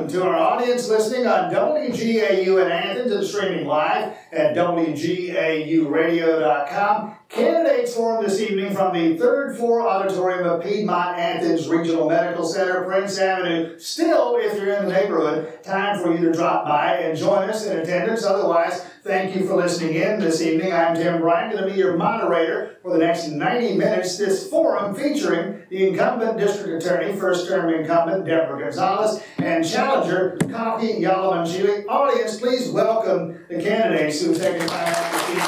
welcome to our audience listening on WGAU in Athens and streaming live at WGAUradio.com. Candidates forum this evening from the third floor auditorium of Piedmont Athens Regional Medical Center, Prince Avenue. Still, if you're in the neighborhood, time for you to drop by and join us in attendance. Otherwise, thank you for listening in this evening. I'm Tim Bryant, going to be your moderator for the next 90 minutes. This forum featuring the incumbent district attorney, first term incumbent Deborah Gonzalez, and challenger Kalki Yalamanchili. Audience, please welcome the candidates who have taken time out this.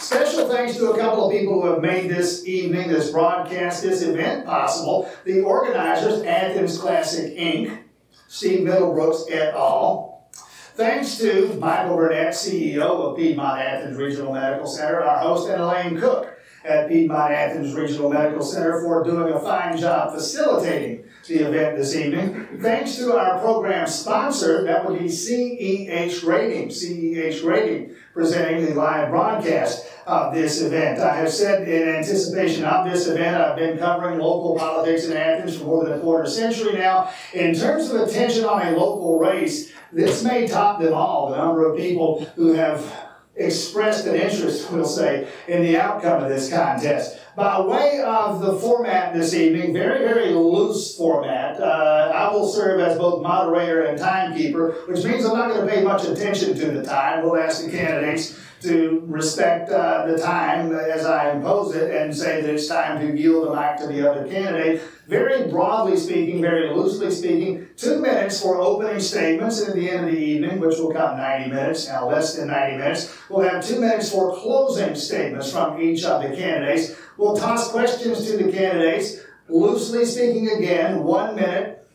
Special thanks to a couple of people who have made this evening, this broadcast, this event possible. The organizers, Athens Classic Inc., Steve Middlebrooks et al. Thanks to Michael Burnett, CEO of Piedmont Athens Regional Medical Center, our host, and Elaine Cook at Piedmont Athens Regional Medical Center for doing a fine job facilitating the event this evening. Thanks to our program sponsor, that would be CEH Rating, CEH Rating, presenting the live broadcast of this event. I have said in anticipation of this event, I've been covering local politics in Athens for more than a quarter century now. In terms of attention on a local race, this may top them all, the number of people who have expressed an interest, we'll say, in the outcome of this contest. By way of the format this evening, very, very loose format, uh, I will serve as both moderator and timekeeper, which means I'm not going to pay much attention to the time. We'll ask the candidates to respect uh, the time as I impose it and say that it's time to yield the mic to the other candidate. Very broadly speaking, very loosely speaking, two minutes for opening statements, at the end of the evening, which will come 90 minutes, now less than 90 minutes, we'll have two minutes for closing statements from each of the candidates. We'll toss questions to the candidates. Loosely speaking, again, one minute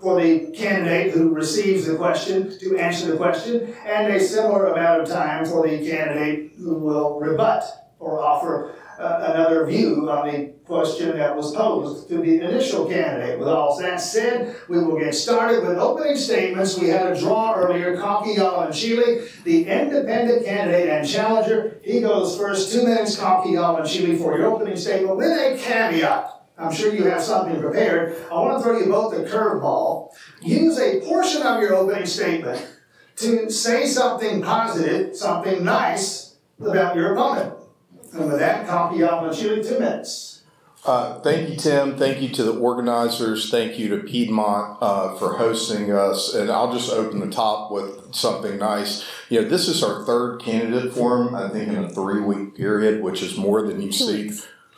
for the candidate who receives the question to answer the question, and a similar amount of time for the candidate who will rebut or offer uh, another view on the question that was posed to the initial candidate. With all that said, we will get started with opening statements. We had a draw earlier, Kalki Yalamanchili, the independent candidate and challenger. He goes first, two minutes, Kalki Yalamanchili, for your opening statement with a caveat. I'm sure you have something prepared. I want to throw you both a curveball. Use a portion of your opening statement to say something positive, something nice about your opponent. And with that, Kalki Yalamanchili two minutes. Uh, thank you, Tim. Thank you to the organizers. Thank you to Piedmont uh, for hosting us. And I'll just open the top with something nice. You know, this is our third candidate forum, I think, in a three week period, which is more than you see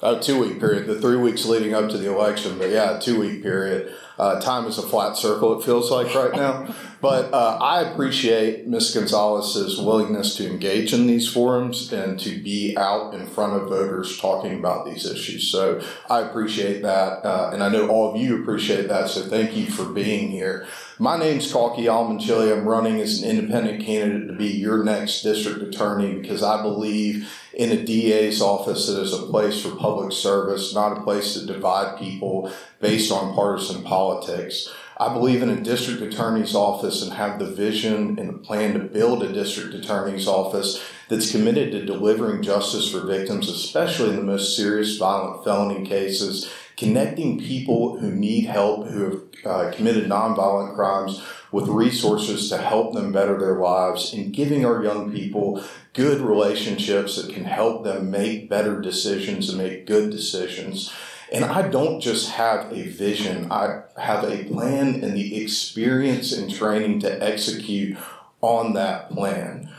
a two week period, the three weeks leading up to the election, but yeah, two week period. Uh, time is a flat circle, it feels like right now. But uh, I appreciate Ms. Gonzalez's willingness to engage in these forums and to be out in front of voters talking about these issues. So I appreciate that. Uh, and I know all of you appreciate that. So thank you for being here. My name's Kalki Yalamanchili. I'm running as an independent candidate to be your next district attorney because I believe in a DA's office that is a place for public service, not a place to divide people based on partisan politics. I believe in a district attorney's office and have the vision and the plan to build a district attorney's office that's committed to delivering justice for victims, especially in the most serious violent felony cases, connecting people who need help, who have uh, committed nonviolent crimes, with resources to help them better their lives, and giving our young people good relationships that can help them make better decisions and make good decisions. And I don't just have a vision, I have a plan and the experience and training to execute on that plan.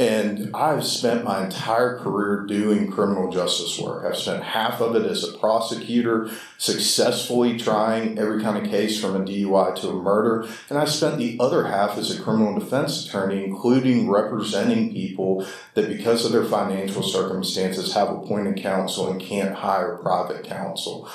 And I've spent my entire career doing criminal justice work. I've spent half of it as a prosecutor, successfully trying every kind of case from a DUI to a murder. And I spent the other half as a criminal defense attorney, including representing people that, because of their financial circumstances, have appointed counsel and can't hire private counsel.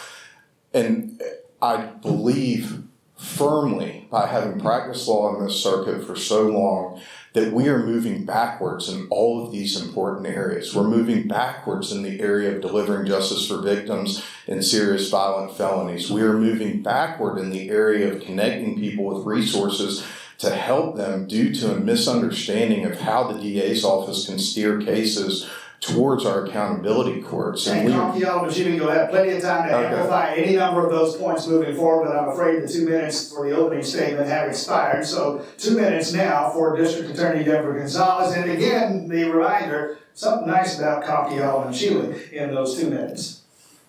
And I believe firmly, by having practiced law in this circuit for so long, that we are moving backwards in all of these important areas. We're moving backwards in the area of delivering justice for victims in serious violent felonies. We are moving backward in the area of connecting people with resources to help them due to a misunderstanding of how the DA's office can steer cases towards our accountability courts. And, and we, you'll have plenty of time to okay. amplify any number of those points moving forward, but I'm afraid the two minutes for the opening statement have expired. So two minutes now for District Attorney Deborah Gonzalez. And again, the reminder, something nice about Kalki Yalamanchili in those two minutes.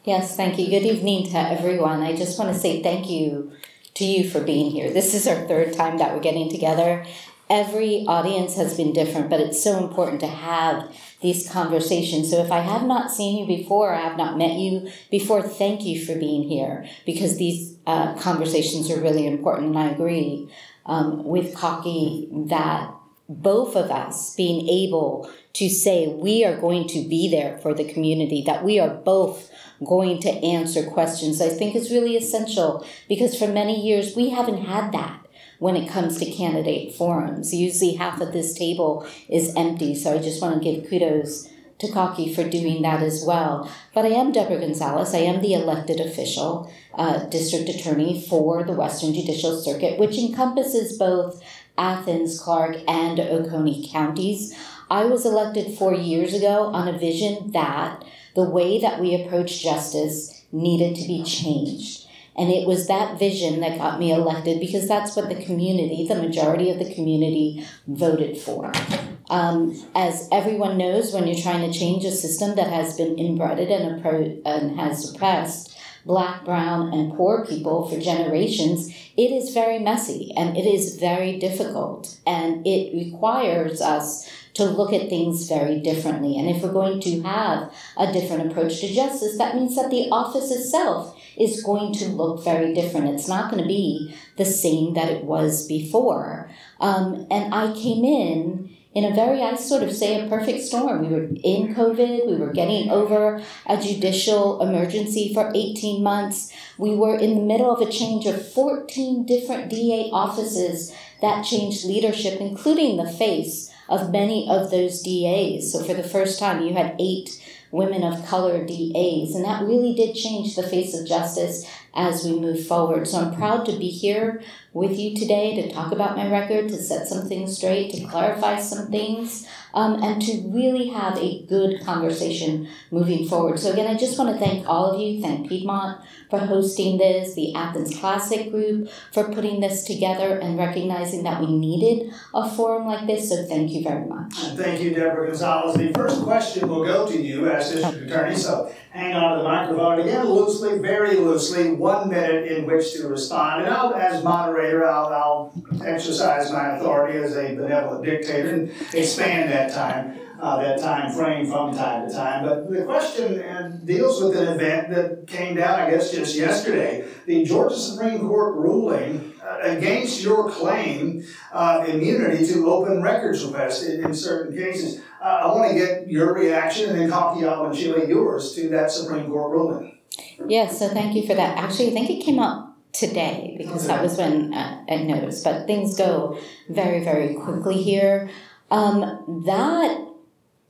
Yes, thank you. Good evening to everyone. I just want to say thank you to you for being here. This is our third time that we're getting together. Every audience has been different, but it's so important to have these conversations. So if I have not seen you before, I have not met you before, thank you for being here because these uh, conversations are really important. And I agree um, with Kalki that both of us being able to say we are going to be there for the community, that we are both going to answer questions, I think is really essential because for many years we haven't had that when it comes to candidate forums. Usually half of this table is empty, so I just want to give kudos to Kalki for doing that as well. But I am Deborah Gonzalez. I am the elected official uh, district attorney for the Western Judicial Circuit, which encompasses both Athens, Clarke, and Oconee counties. I was elected four years ago on a vision that the way that we approach justice needed to be changed. And it was that vision that got me elected because that's what the community, the majority of the community, voted for. Um, as everyone knows, when you're trying to change a system that has been inbred and, appro- and has suppressed black, brown, and poor people for generations, it is very messy and it is very difficult. And it requires us to look at things very differently. And if we're going to have a different approach to justice, that means that the office itself is going to look very different. It's not going to be the same that it was before. Um, and I came in in a very, I sort of say, a perfect storm. We were in COVID, we were getting over a judicial emergency for 18 months. We were in the middle of a change of 14 different DA offices that changed leadership, including the face of many of those DAs. So for the first time, you had eight women of color DAs, and that really did change the face of justice as we move forward. So I'm proud to be here with you today to talk about my record, to set some things straight, to clarify some things, um, and to really have a good conversation moving forward. So again, I just want to thank all of you, thank Piedmont for hosting this, the Athens Classic Group for putting this together and recognizing that we needed a forum like this. So thank you very much. Thank you, Deborah Gonzalez. The first question will go to you as district attorney. So hang on to the microphone again, loosely, very loosely, one minute in which to respond. And I'll, as moderator, I'll, I'll exercise my authority as a benevolent dictator and expand that time uh, that time frame from time to time. But the question uh, deals with an event that came down, I guess, just yesterday. The Georgia Supreme Court ruling uh, against your claim of immunity to open records requests in, in certain cases. Uh, I want to get your reaction and then Coffeyall and Shealy yours to that Supreme Court ruling. Yes, so thank you for that. Actually, I think it came out today because that was when uh, I noticed. But things go very, very quickly here. Um, that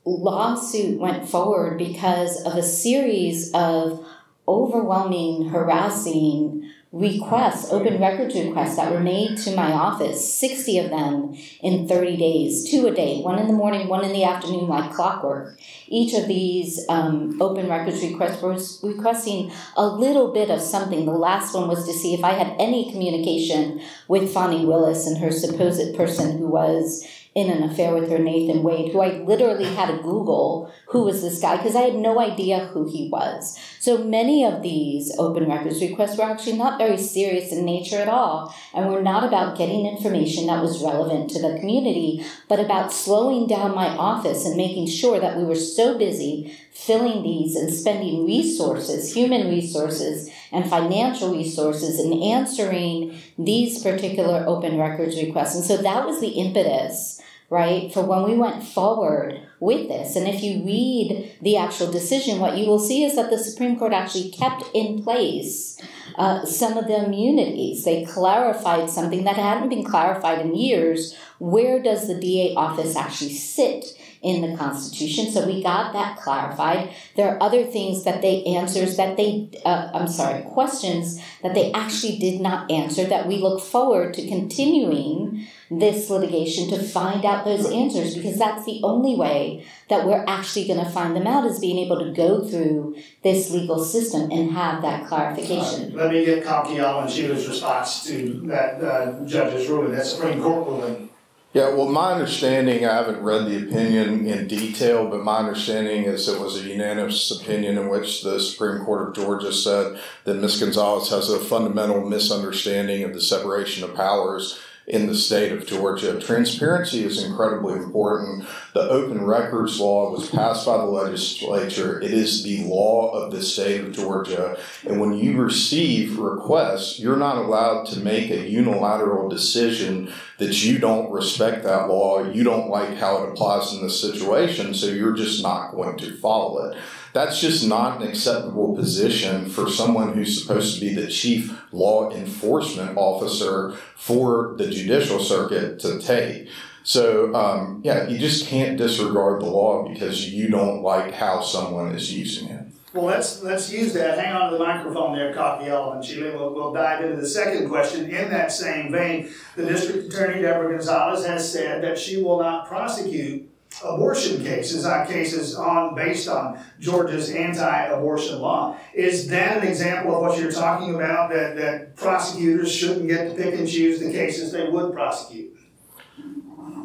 lawsuit went forward because of a series of overwhelming, harassing requests, open records requests that were made to my office, 60 of them in 30 days, two a day, one in the morning, one in the afternoon, like clockwork. Each of these um, open records requests was requesting a little bit of something. The last one was to see if I had any communication with Fani Willis and her supposed person who was in an affair with her Nathan Wade, who I literally had to Google who was this guy because I had no idea who he was. So many of these open records requests were actually not very serious in nature at all and were not about getting information that was relevant to the community, but about slowing down my office and making sure that we were so busy filling these and spending resources, human resources, and financial resources in answering these particular open records requests. And so that was the impetus right? For when we went forward with this. And if you read the actual decision, what you will see is that the Supreme Court actually kept in place uh, some of the immunities. They clarified something that hadn't been clarified in years. Where does the DA office actually sit in the Constitution. So we got that clarified. There are other things that they answers that they, uh, I'm sorry, questions that they actually did not answer that we look forward to continuing this litigation to find out those answers because that's the only way that we're actually going to find them out is being able to go through this legal system and have that clarification. Let me get Kalki Yalamanchili's response to that uh, judge's ruling, that Supreme Court ruling. Yeah, well, my understanding, I haven't read the opinion in detail, but my understanding is it was a unanimous opinion in which the Supreme Court of Georgia said that Ms. Gonzalez has a fundamental misunderstanding of the separation of powers in the state of Georgia. Transparency is incredibly important. The open records law was passed by the legislature. It is the law of the state of Georgia. And when you receive requests, you're not allowed to make a unilateral decision that you don't respect that law, you don't like how it applies in this situation, so you're just not going to follow it that's just not an acceptable position for someone who's supposed to be the chief law enforcement officer for the judicial circuit to take. So, um, yeah, you just can't disregard the law because you don't like how someone is using it. Well, let's let's use that. Hang on to the microphone there, Coffee and. We'll, we'll dive into the second question. In that same vein, the district attorney, Deborah Gonzalez, has said that she will not prosecute abortion cases, uh, cases on based on Georgia's anti-abortion law. Is that an example of what you're talking about? That that prosecutors shouldn't get to pick and choose the cases they would prosecute.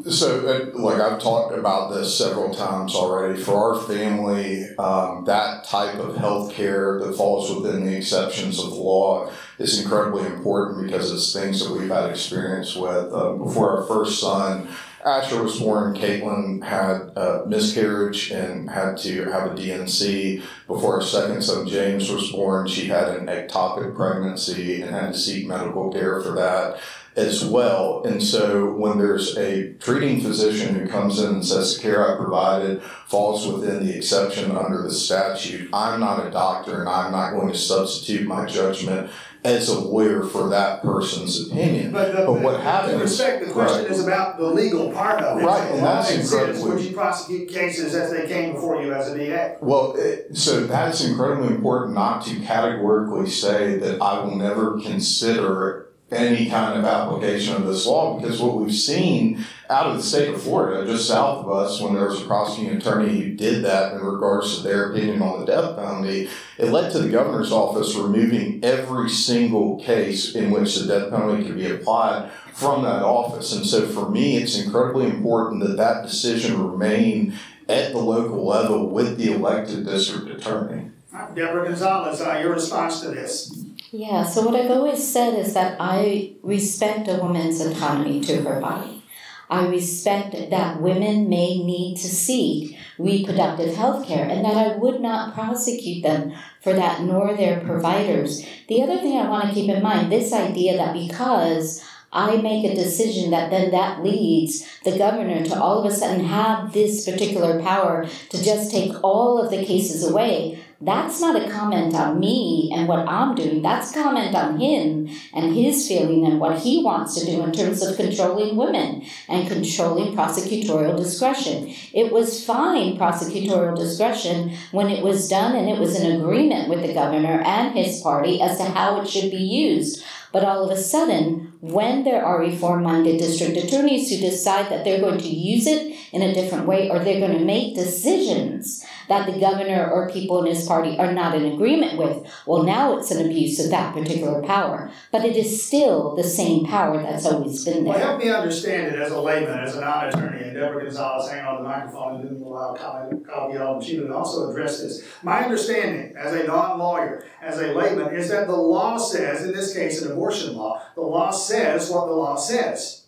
So, uh, like I've talked about this several times already. For our family, um, that type of health care that falls within the exceptions of the law is incredibly important because it's things that we've had experience with. Uh, before our first son, Asher was born, Caitlin had a miscarriage and had to have a D&C. Before her second son, James, was born, she had an ectopic pregnancy and had to seek medical care for that as well. And so when there's a treating physician who comes in and says the care I provided falls within the exception under the statute, I'm not a doctor and I'm not going to substitute my judgment as a lawyer for that person's opinion. But, the, but what happens? Respect, the question right. is about the legal part of it. Right, so and that's incredibly. Would you prosecute cases as they came before you as a DA? Well, it, so that is incredibly important not to categorically say that I will never consider any kind of application of this law because what we've seen out of the state of Florida, just south of us, when there was a prosecuting attorney who did that in regards to their opinion on the death penalty, it led to the governor's office removing every single case in which the death penalty could be applied from that office. And so for me, it's incredibly important that that decision remain at the local level with the elected district attorney. Deborah Gonzalez, uh, your response to this? Yeah, so what I've always said is that I respect a woman's autonomy to her body. I respect that women may need to seek reproductive health care and that I would not prosecute them for that nor their providers. The other thing I want to keep in mind this idea that because I make a decision that then that leads the governor to all of a sudden have this particular power to just take all of the cases away that's not a comment on me and what I'm doing. That's comment on him and his feeling and what he wants to do in terms of controlling women and controlling prosecutorial discretion. It was fine prosecutorial discretion when it was done and it was an agreement with the governor and his party as to how it should be used. But all of a sudden, when there are reform minded district attorneys who decide that they're going to use it in a different way or they're going to make decisions that the governor or people in his party are not in agreement with, well, now it's an abuse of that particular power. But it is still the same power that's always been there. Well, help me understand it as a layman, as a non attorney, and Deborah Gonzalez hang on the microphone and then we'll allow Kalki Yalamanchili to also address this. My understanding as a non lawyer, as a layman, is that the law says, in this case, an abortion law, the law says what the law says.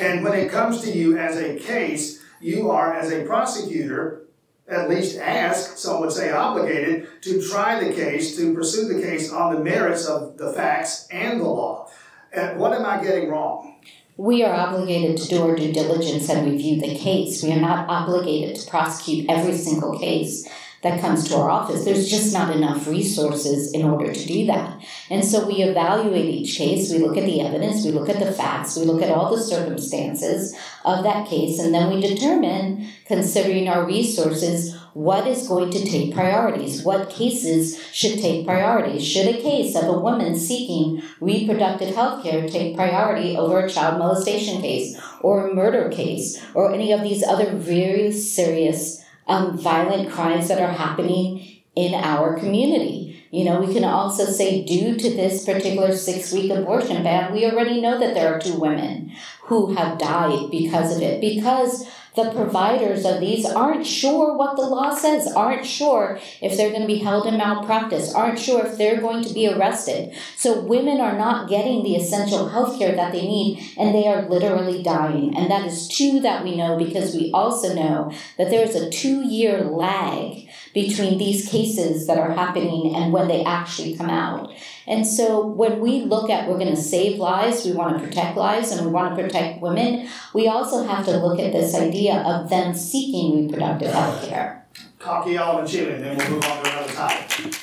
And when it comes to you as a case, you are, as a prosecutor, at least asked, some would say obligated, to try the case, to pursue the case on the merits of the facts and the law. And what am I getting wrong? We are obligated to do our due diligence and review the case. We are not obligated to prosecute every single case that comes to our office. There's just not enough resources in order to do that. And so we evaluate each case, we look at the evidence, we look at the facts, we look at all the circumstances of that case, and then we determine, considering our resources, what is going to take priorities? What cases should take priority? Should a case of a woman seeking reproductive health care take priority over a child molestation case or a murder case or any of these other very serious um, violent crimes that are happening in our community? You know, we can also say, due to this particular six week abortion ban, we already know that there are two women who have died because of it, because the providers of these aren't sure what the law says, aren't sure if they're going to be held in malpractice, aren't sure if they're going to be arrested. So women are not getting the essential health care that they need, and they are literally dying. And that is two that we know because we also know that there's a two year lag between these cases that are happening and when they actually come out. And so when we look at we're going to save lives, we want to protect lives, and we want to protect women, we also have to look at this idea of them seeking reproductive health care. Kalki Yalamanchili, and then we'll move on to another topic.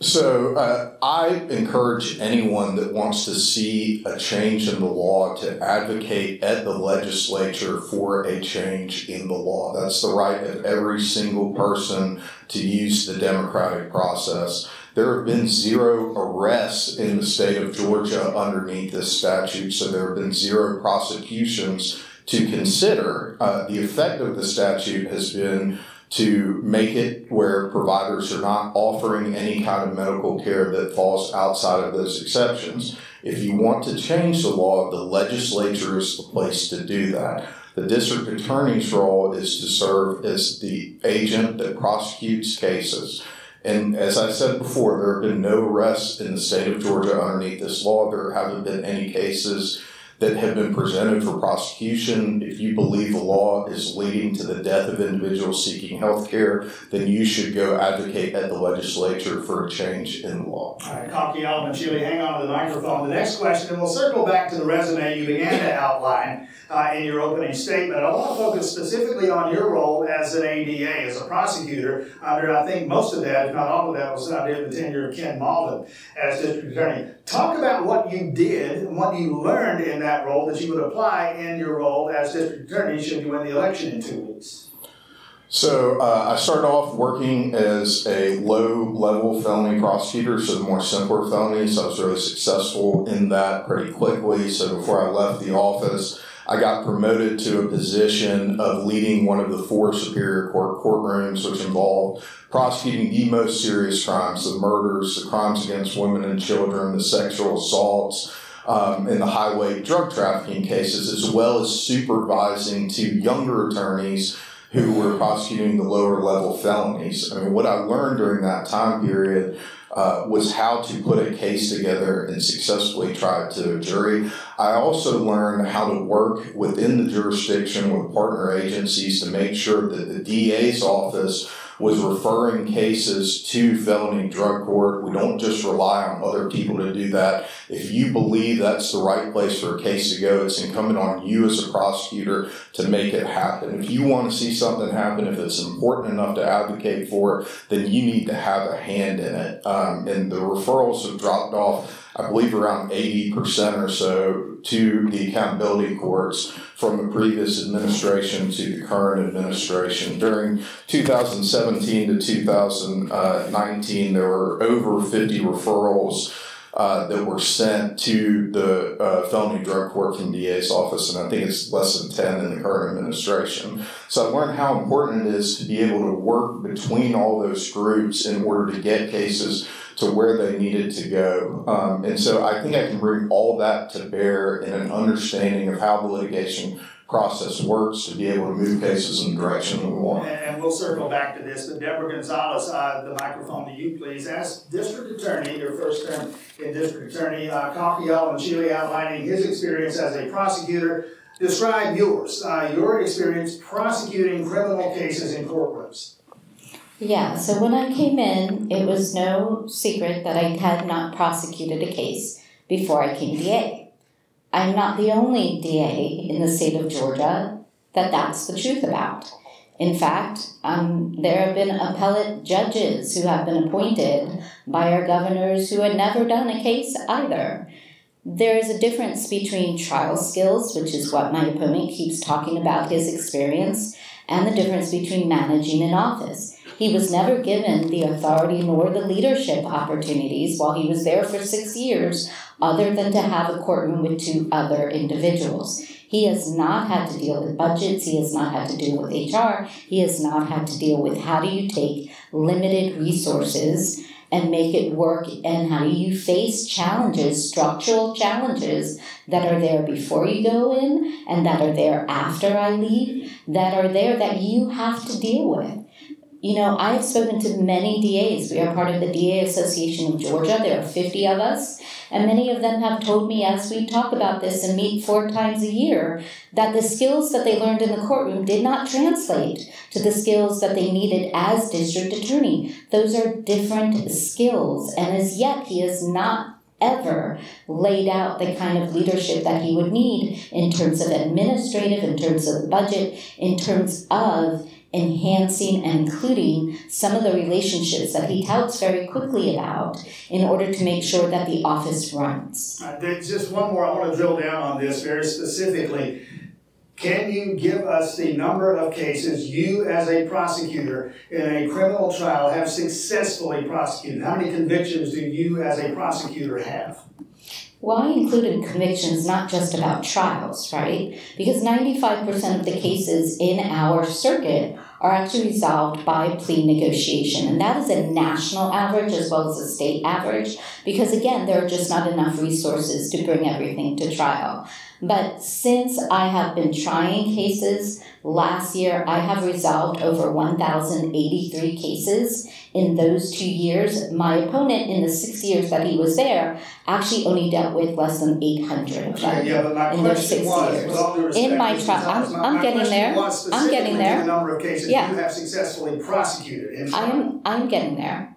So uh, I encourage anyone that wants to see a change in the law to advocate at the legislature for a change in the law. That's the right of every single person to use the democratic process. There have been zero arrests in the state of Georgia underneath this statute, so there have been zero prosecutions to consider. Uh, the effect of the statute has been to make it where providers are not offering any kind of medical care that falls outside of those exceptions. If you want to change the law, the legislature is the place to do that. The district attorney's role is to serve as the agent that prosecutes cases. And as I said before, there have been no arrests in the state of Georgia underneath this law. There haven't been any cases that have been presented for prosecution. If you believe the law is leading to the death of individuals seeking health care, then you should go advocate at the legislature for a change in the law. All right, Kalki Yalamanchili, hang on to the microphone. The next question, and we'll circle back to the resume you began to outline uh, in your opening statement. I want to focus specifically on your role as an ADA, as a prosecutor, under, I think most of that, if not all of that, was under the tenure of Ken Mauldin as district attorney. Talk about what you did what you learned in that role that you would apply in your role as district attorney should you win the election in two weeks. So uh, I started off working as a low level felony prosecutor, so the more simpler felonies. I was really successful in that pretty quickly. So before I left the office, I got promoted to a position of leading one of the four Superior Court courtrooms, which involved prosecuting the most serious crimes the murders, the crimes against women and children, the sexual assaults, um, and the highway drug trafficking cases, as well as supervising two younger attorneys who were prosecuting the lower level felonies. I mean, what I learned during that time period uh, was how to put a case together and successfully try it to a jury. I also learned how to work within the jurisdiction with partner agencies to make sure that the DA's office was referring cases to felony drug court. We don't just rely on other people to do that. If you believe that's the right place for a case to go, it's incumbent on you as a prosecutor to make it happen. If you want to see something happen, if it's important enough to advocate for it, then you need to have a hand in it. Um, and the referrals have dropped off I believe around 80% or so to the accountability courts from the previous administration to the current administration. During 2017 to 2019, there were over 50 referrals uh, that were sent to the uh, felony drug court from DA's office, and I think it's less than 10 in the current administration. So I've learned how important it is to be able to work between all those groups in order to get cases to where they needed to go. Um, and so I think I can bring all that to bear in an understanding of how the litigation process works to be able to move cases in the direction that we want. And, we'll circle back to this, but Deborah Gonzalez, uh, the microphone to you, please. As district attorney, your first term in district attorney, uh, Kalki Yalamanchili outlining his experience as a prosecutor. Describe yours, uh, your experience prosecuting criminal cases in courtrooms. Yeah, so when I came in, it was no secret that I had not prosecuted a case before I came DA. I'm not the only DA in the state of Georgia that that's the truth about. In fact, um, there have been appellate judges who have been appointed by our governors who had never done a case either. There is a difference between trial skills, which is what my opponent keeps talking about his experience, and the difference between managing an office. He was never given the authority nor the leadership opportunities while he was there for six years, other than to have a courtroom with two other individuals. He has not had to deal with budgets, he has not had to deal with HR, he has not had to deal with how do you take limited resources and make it work and how do you face challenges structural challenges that are there before you go in and that are there after i leave that are there that you have to deal with you know, I've spoken to many DAs. We are part of the DA Association of Georgia. There are 50 of us. And many of them have told me as we talk about this and meet four times a year that the skills that they learned in the courtroom did not translate to the skills that they needed as district attorney. Those are different skills. And as yet, he has not ever laid out the kind of leadership that he would need in terms of administrative, in terms of budget, in terms of enhancing and including some of the relationships that he touts very quickly about in order to make sure that the office runs. Uh, just one more, I want to drill down on this very specifically. Can you give us the number of cases you, as a prosecutor in a criminal trial, have successfully prosecuted? How many convictions do you, as a prosecutor, have? Well, I included convictions not just about trials, right? Because 95% of the cases in our circuit are actually resolved by plea negotiation. And that is a national average as well as a state average, because again, there are just not enough resources to bring everything to trial. But since I have been trying cases, last year I have resolved over 1,083 cases in those two years. My opponent, in the six years that he was there, actually only dealt with less than 800 of them yeah, but my in those six was, years. In my trial, I'm, I'm my getting there. I'm getting there. The number of cases yeah. you have successfully prosecuted. I'm I'm getting there.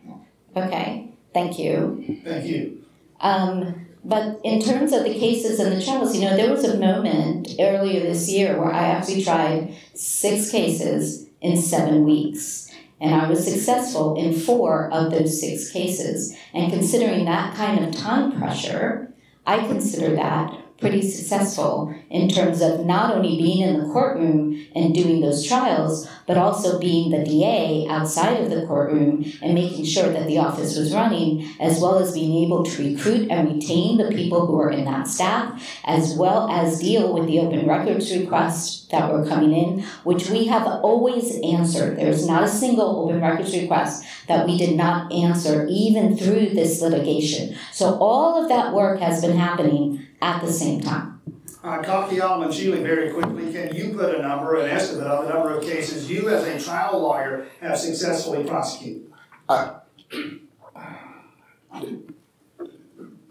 Okay, thank you. Thank you. Um, but in terms of the cases and the trials, you know, there was a moment earlier this year where I actually tried six cases in seven weeks. And I was successful in four of those six cases. And considering that kind of time pressure, I consider that pretty successful in terms of not only being in the courtroom and doing those trials, but also being the DA outside of the courtroom and making sure that the office was running, as well as being able to recruit and retain the people who are in that staff, as well as deal with the open records requests that were coming in, which we have always answered. There's not a single open records request that we did not answer, even through this litigation. So all of that work has been happening at the same time. Uh, Kalki Yalamanchili, very quickly, can you put a number, an estimate of the number of cases you as a trial lawyer have successfully prosecuted? Uh,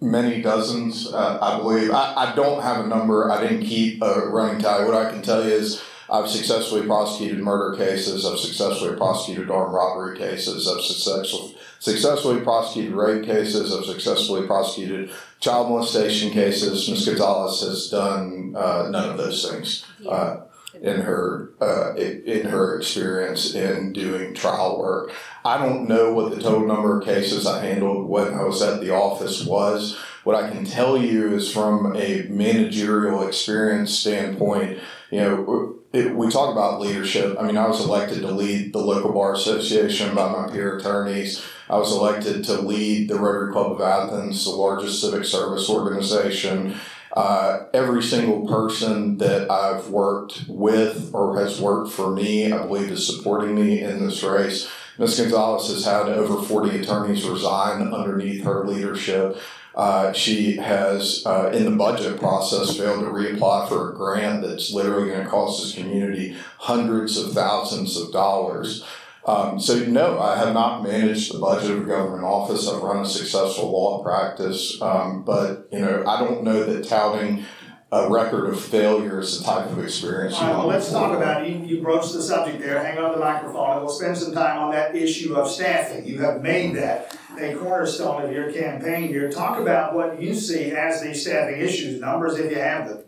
many dozens, uh, I believe. I, I don't have a number. I didn't keep a running tally. What I can tell you is I've successfully prosecuted murder cases. I've successfully prosecuted armed robbery cases. I've successfully successfully prosecuted rape cases. I've successfully prosecuted child molestation cases. Ms. Gonzalez has done uh, none of those things uh, in her uh, in her experience in doing trial work. I don't know what the total number of cases I handled when I was at the office was. What I can tell you is from a managerial experience standpoint, you know, it, we talk about leadership. I mean, I was elected to lead the local bar association by my peer attorneys. I was elected to lead the Rotary Club of Athens, the largest civic service organization. Uh, every single person that I've worked with or has worked for me, I believe, is supporting me in this race. Ms. Gonzalez has had over 40 attorneys resign underneath her leadership. Uh, she has, uh, in the budget process, failed to reapply for a grant that's literally going to cost this community hundreds of thousands of dollars. Um, so, no, I have not managed the budget of a government office. I've run a successful law practice, um, but you know, I don't know that touting a record of failure is the type of experience. All right, well, let's talk about it. You, you broached the subject there. Hang on to the microphone, we'll spend some time on that issue of staffing. You have made that a cornerstone of your campaign here. Talk about what you see as these staffing issues, numbers if you have them.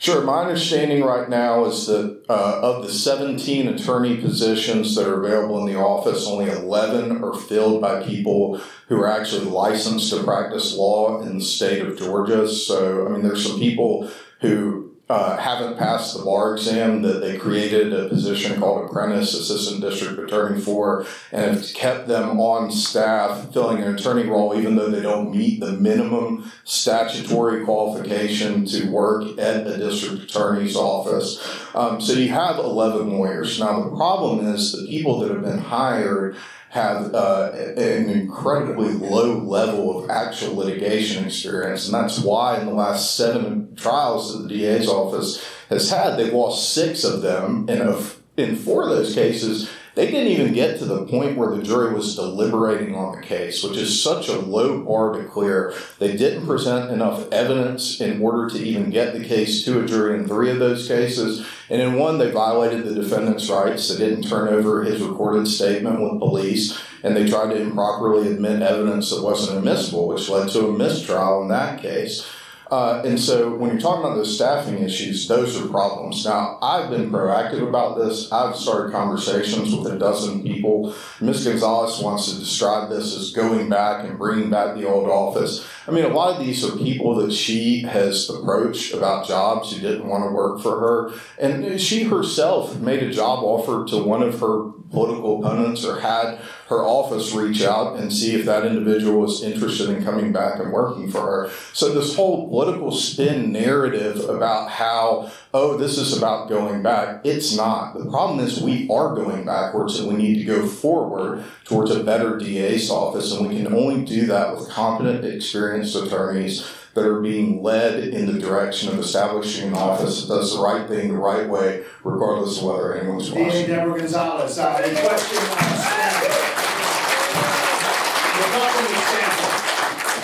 Sure. My understanding right now is that uh, of the 17 attorney positions that are available in the office, only 11 are filled by people who are actually licensed to practice law in the state of Georgia. So, I mean, there's some people who uh, haven't passed the bar exam that they created a position called apprentice assistant district attorney for and have kept them on staff filling an attorney role even though they don't meet the minimum statutory qualification to work at a district attorney's office. Um, so you have 11 lawyers. Now the problem is the people that have been hired have uh, an incredibly low level of actual litigation experience. And that's why in the last seven trials that the DA's office has had, they've lost six of them. And in four of those cases, they didn't even get to the point where the jury was deliberating on the case, which is such a low bar to clear. They didn't present enough evidence in order to even get the case to a jury in three of those cases. And in one, they violated the defendant's rights. They didn't turn over his recorded statement with police, and they tried to improperly admit evidence that wasn't admissible, which led to a mistrial in that case. Uh, and so when you're talking about those staffing issues, those are problems. Now, I've been proactive about this. I've started conversations with a dozen people. Ms. Gonzalez wants to describe this as going back and bringing back the old office. I mean, a lot of these are people that she has approached about jobs who didn't want to work for her. And she herself made a job offer to one of her political opponents or had her office reach out and see if that individual was interested in coming back and working for her. So this whole political spin narrative about how, oh, this is about going back, it's not. The problem is we are going backwards and we need to go forward towards a better DA's office and we can only do that with competent, experienced attorneys that are being led in the direction of establishing an office that does the right thing the right way, regardless of whether anyone's watching. DA Deborah Gonzalez, uh, question on staff.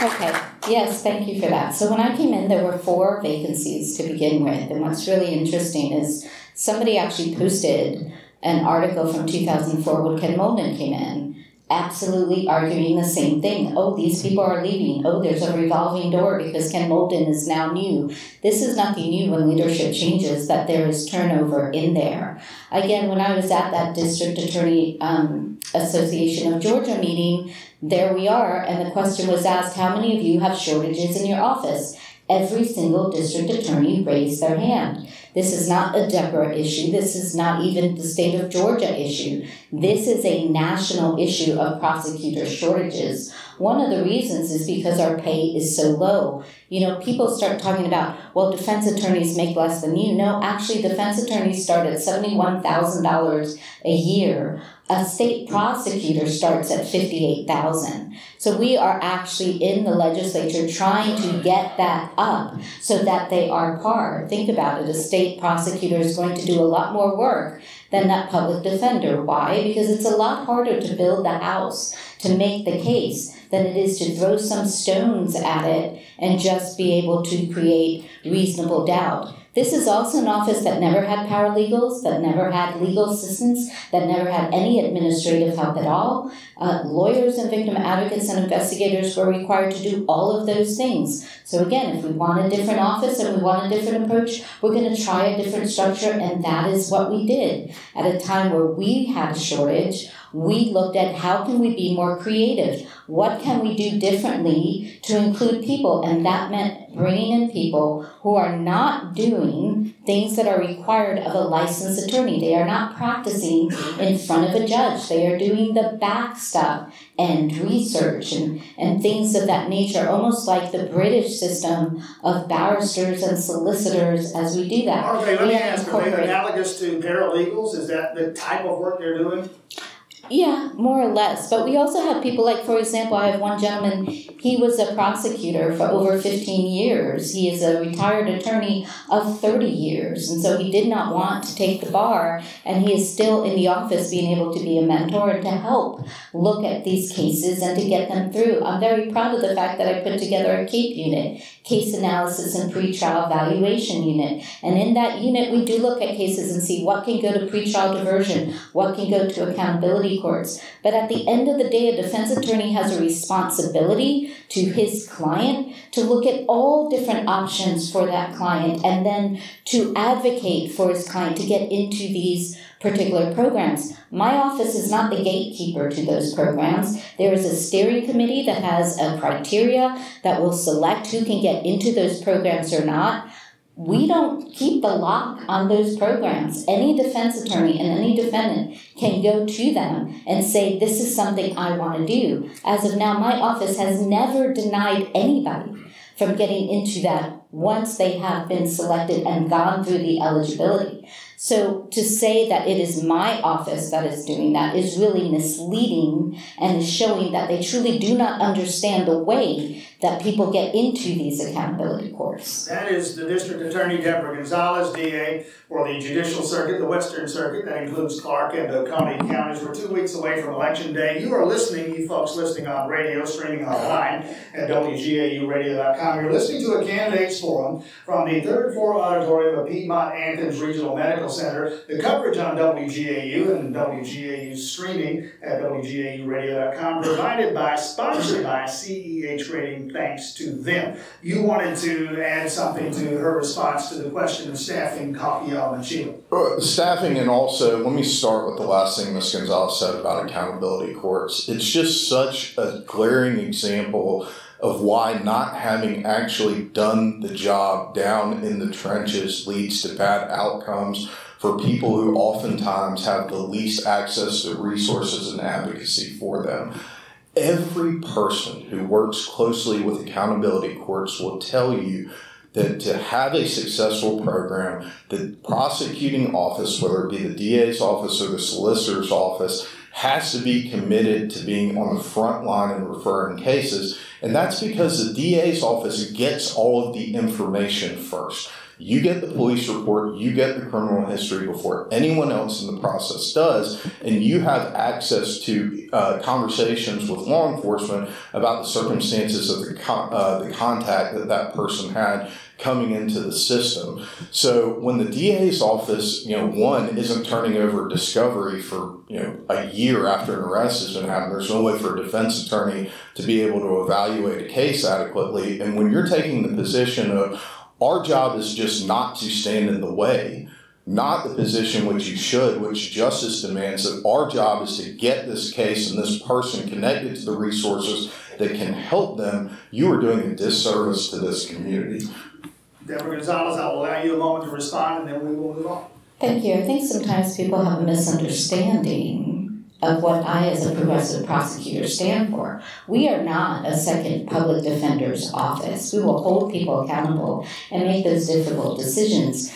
Okay, yes, thank you for that. So when I came in, there were four vacancies to begin with. And what's really interesting is somebody actually posted an article from 2004 when Ken Mauldin came in absolutely arguing the same thing. Oh, these people are leaving. Oh, there's a revolving door because Ken Mauldin is now new. This is nothing new when leadership changes, that there is turnover in there. Again, when I was at that District Attorney um, Association of Georgia meeting, there we are, and the question was asked how many of you have shortages in your office? Every single district attorney raised their hand. This is not a Deborah issue. This is not even the state of Georgia issue. This is a national issue of prosecutor shortages. One of the mm. reasons is because our pay is so low. You know, people start talking about, well, defense attorneys make less than you. No, actually, defense attorneys start at $71,000 a year a state prosecutor starts at 58,000. So we are actually in the legislature trying to get that up so that they are par. Think about it. A state prosecutor is going to do a lot more work than that public defender. Why? Because it's a lot harder to build the house to make the case than it is to throw some stones at it and just be able to create reasonable doubt. This is also an office that never had paralegals, that never had legal assistants, that never had any administrative help at all. Uh, lawyers and victim advocates and investigators were required to do all of those things. So again, if we want a different office and we want a different approach, we're going to try a different structure, and that is what we did. At a time where we had a shortage, we looked at how can we be more creative? What can we do differently to include people? And that meant bringing in people who are not doing things that are required of a licensed attorney. They are not practicing in front of a judge. They are doing the back stuff and research and, and things of that nature, almost like the British system of barristers and solicitors as we do that. Okay, let me ask, are they analogous to paralegals? Is that the type of work they're doing? Yeah, more or less. But we also have people like, for example, I have one gentleman, he was a prosecutor for over 15 years. He is a retired attorney of 30 years. And so he did not want to take the bar, and he is still in the office being able to be a mentor and to help look at these cases and to get them through. I'm very proud of the fact that I put together a CAPE unit, Case Analysis and Pretrial Evaluation Unit. And in that unit, we do look at cases and see what can go to pretrial diversion, what can go to accountability courts. But at the end of the day, a defense attorney has a responsibility to his client to look at all different options for that client and then to advocate for his client to get into these particular programs. My office is not the gatekeeper to those programs. There is a steering committee that has a criteria that will select who can get into those programs or not. We don't keep the lock on those programs. Any defense attorney and any defendant can go to them and say, This is something I want to do. As of now, my office has never denied anybody from getting into that once they have been selected and gone through the eligibility. So to say that it is my office that is doing that is really misleading and is showing that they truly do not understand the way that people get into these accountability courts. That is the District Attorney Deborah Gonzalez, DA, for the Judicial Circuit, the Western Circuit, that includes Clarke and Oconee counties. We're two weeks away from Election Day. You are listening, you folks listening on radio, streaming online at WGAUradio.com. You're listening to a candidates forum from the third floor auditorium of Piedmont Athens Regional Medical Center. The coverage on WGAU and WGAU streaming at WGAUradio.com provided by, sponsored by CEH Rating thanks to them. You wanted to add something to her response to the question of staffing, Yelm and. Uh, staffing, and also, let me start with the last thing Ms. Gonzalez said about accountability courts. It's just such a glaring example of why not having actually done the job down in the trenches leads to bad outcomes for people who oftentimes have the least access to resources and advocacy for them. Every person who works closely with accountability courts will tell you that to have a successful program, the prosecuting office, whether it be the DA's office or the solicitor's office, has to be committed to being on the front line and referring cases. And that's because the DA's office gets all of the information first. You get the police report, you get the criminal history before anyone else in the process does, and you have access to uh, conversations with law enforcement about the circumstances of the, uh, the contact that that person had coming into the system. So when the DA's office, you know, one isn't turning over discovery for, you know, a year after an arrest has been happened, there's no way for a defense attorney to be able to evaluate a case adequately. And when you're taking the position of our job is just not to stand in the way, not the position which you should, which justice demands that our job is to get this case and this person connected to the resources that can help them, you are doing a disservice to this community. Deborah Gonzalez, I will allow you a moment to respond and then we will move on. Thank you. I think sometimes people have a misunderstanding of what I, as a progressive prosecutor, stand for. We are not a second public defender's office. We will hold people accountable and make those difficult decisions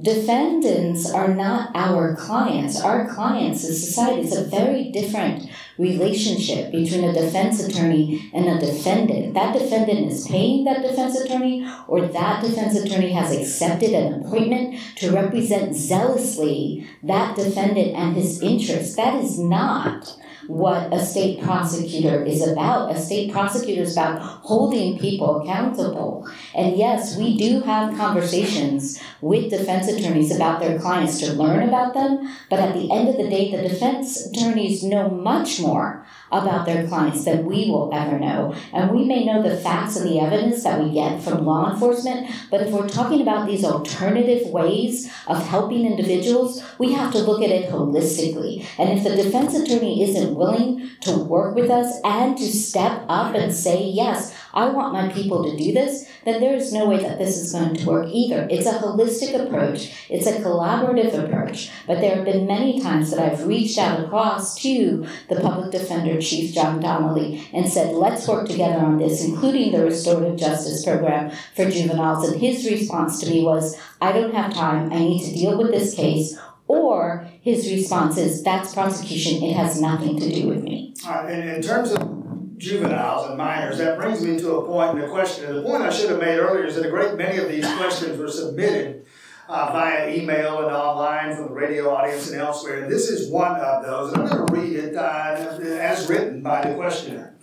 defendants are not our clients. Our clients in society is a very different relationship between a defense attorney and a defendant. That defendant is paying that defense attorney, or that defense attorney has accepted an appointment to represent zealously that defendant and his interests. That is not what a state prosecutor is about. A state prosecutor is about holding people accountable. And yes, we do have conversations with defense attorneys about their clients to learn about them, but at the end of the day, the defense attorneys know much more about their clients than we will ever know. And we may know the facts and the evidence that we get from law enforcement, but if we're talking about these alternative ways of helping individuals, we have to look at it holistically. And if the defense attorney isn't willing to work with us and to step up and say, yes, I want my people to do this, then there is no way that this is going to work either. It's a holistic approach, it's a collaborative approach. But there have been many times that I've reached out across to the public defender, Chief John Donnelly, and said, let's work together on this, including the restorative justice program for juveniles. And his response to me was, I don't have time, I need to deal with this case. Or his response is, that's prosecution, it has nothing to do with me. And in terms of juveniles and minors. That brings me to a and in the question. And the point I should have made earlier is that a great many of these questions were submitted uh, via email and online from the radio audience and elsewhere. And this is one of those. And I'm going to read it uh, as written by the questioner.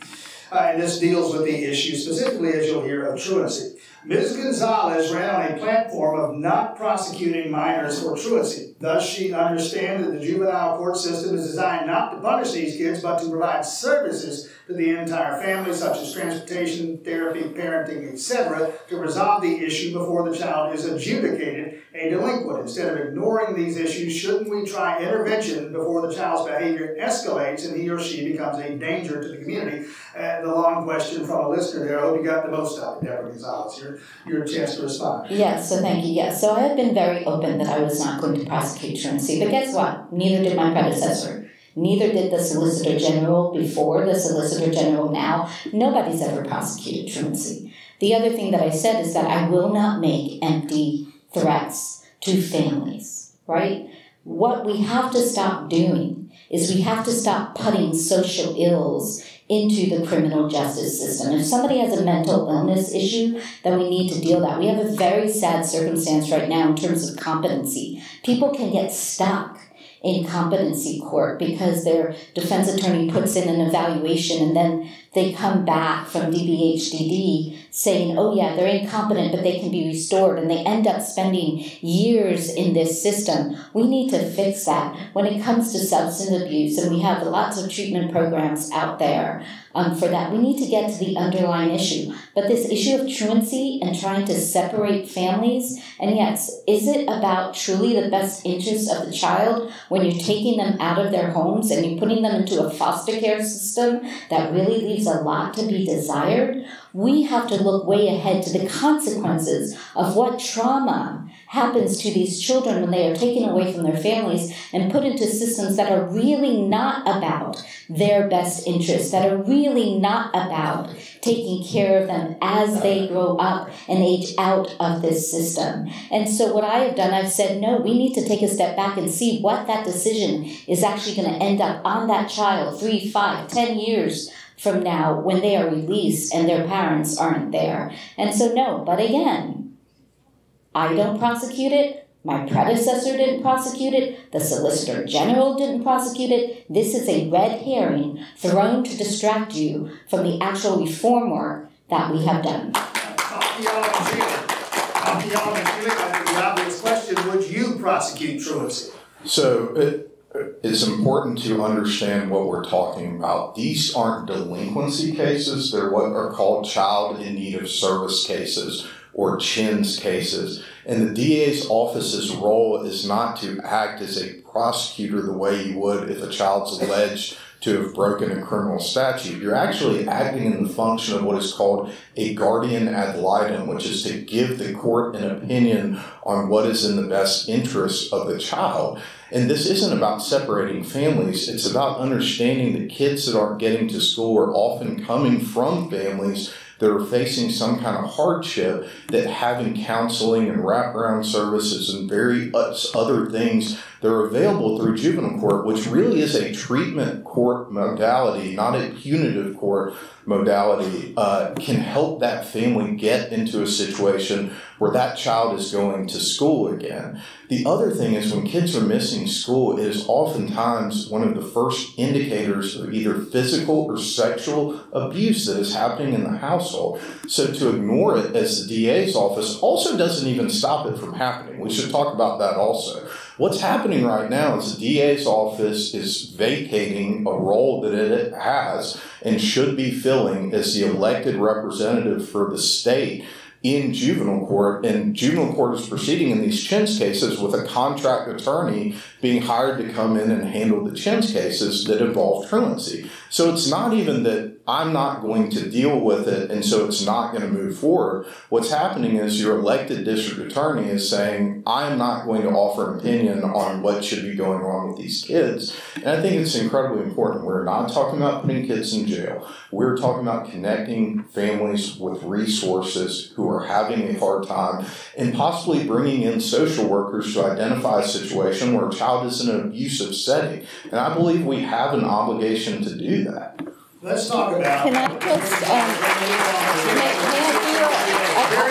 Uh, and this deals with the issue specifically, as you'll hear, of truancy. Ms. Gonzalez ran on a platform of not prosecuting minors for truancy. Thus, she understands that the juvenile court system is designed not to punish these kids, but to provide services to the entire family, such as transportation, therapy, parenting, etc., to resolve the issue before the child is adjudicated a delinquent. Instead of ignoring these issues, shouldn't we try intervention before the child's behavior escalates and he or she becomes a danger to the community? Uh, the long question from a listener there. I hope you got the most out of it, Deborah Gonzalez. Your, your chance to respond. Yes, so thank you. Yes, so I have been very open that I was not going to prosecute truancy, but guess what? Neither did my predecessor. Neither did the Solicitor General before, the Solicitor General now. Nobody's ever prosecuted truancy. The other thing that I said is that I will not make empty threats to families, right? What we have to stop doing is we have to stop putting social ills into the criminal justice system. If somebody has a mental illness issue, then we need to deal that. We have a very sad circumstance right now in terms of competency. People can get stuck in competency court because their defense attorney puts in an evaluation and then they come back from DBHDD saying, oh yeah, they're incompetent, but they can be restored, and they end up spending years in this system. We need to fix that. When it comes to substance abuse, and we have lots of treatment programs out there um, for that, we need to get to the underlying issue. But this issue of truancy and trying to separate families, and yes, is it about truly the best interest of the child when you're taking them out of their homes and you're putting them into a foster care system that really leaves a lot to be desired? We have to look way ahead to the consequences of what trauma happens to these children when they are taken away from their families and put into systems that are really not about their best interests, that are really not about taking care of them as they grow up and age out of this system. And so, what I have done, I've said, no, we need to take a step back and see what that decision is actually going to end up on that child three, five, ten years from now when they are released and their parents aren't there. And so, no, but again, I don't prosecute it. My predecessor didn't prosecute it. The Solicitor General didn't prosecute it. This is a red herring thrown to distract you from the actual reform work that we have done. The obvious question would you prosecute truancy? So, it, it's important to understand what we're talking about. These aren't delinquency cases, they're what are called child in need of service cases or CHINS cases. And the DA's office's role is not to act as a prosecutor the way you would if a child's alleged to have broken a criminal statute. You're actually acting in the function of what is called a guardian ad litem, which is to give the court an opinion on what is in the best interest of the child. And this isn't about separating families, it's about understanding that kids that aren't getting to school are often coming from families that are facing some kind of hardship that having counseling and wraparound services and various other things that are available through juvenile court, which really is a treatment court modality, not a punitive court modality, uh, can help that family get into a situation where that child is going to school again. The other thing is when kids are missing school, it is oftentimes one of the first indicators of either physical or sexual abuse that is happening in the household. So to ignore it as the DA's office also doesn't even stop it from happening. We should talk about that also. What's happening right now is the DA's office is vacating a role that it has and should be filling as the elected representative for the state in juvenile court, and juvenile court is proceeding in these CHINS cases with a contract attorney being hired to come in and handle the CHINS cases that involve truancy. So it's not even that I'm not going to deal with it, and so it's not going to move forward. What's happening is your elected district attorney is saying, I'm not going to offer an opinion on what should be going on with these kids. And I think it's incredibly important. We're not talking about putting kids in jail, we're talking about connecting families with resources who are having a hard time and possibly bringing in social workers to identify a situation where a child is in an abusive setting. And I believe we have an obligation to do that. Let's talk about. Can I just, um, may, may I do a, a,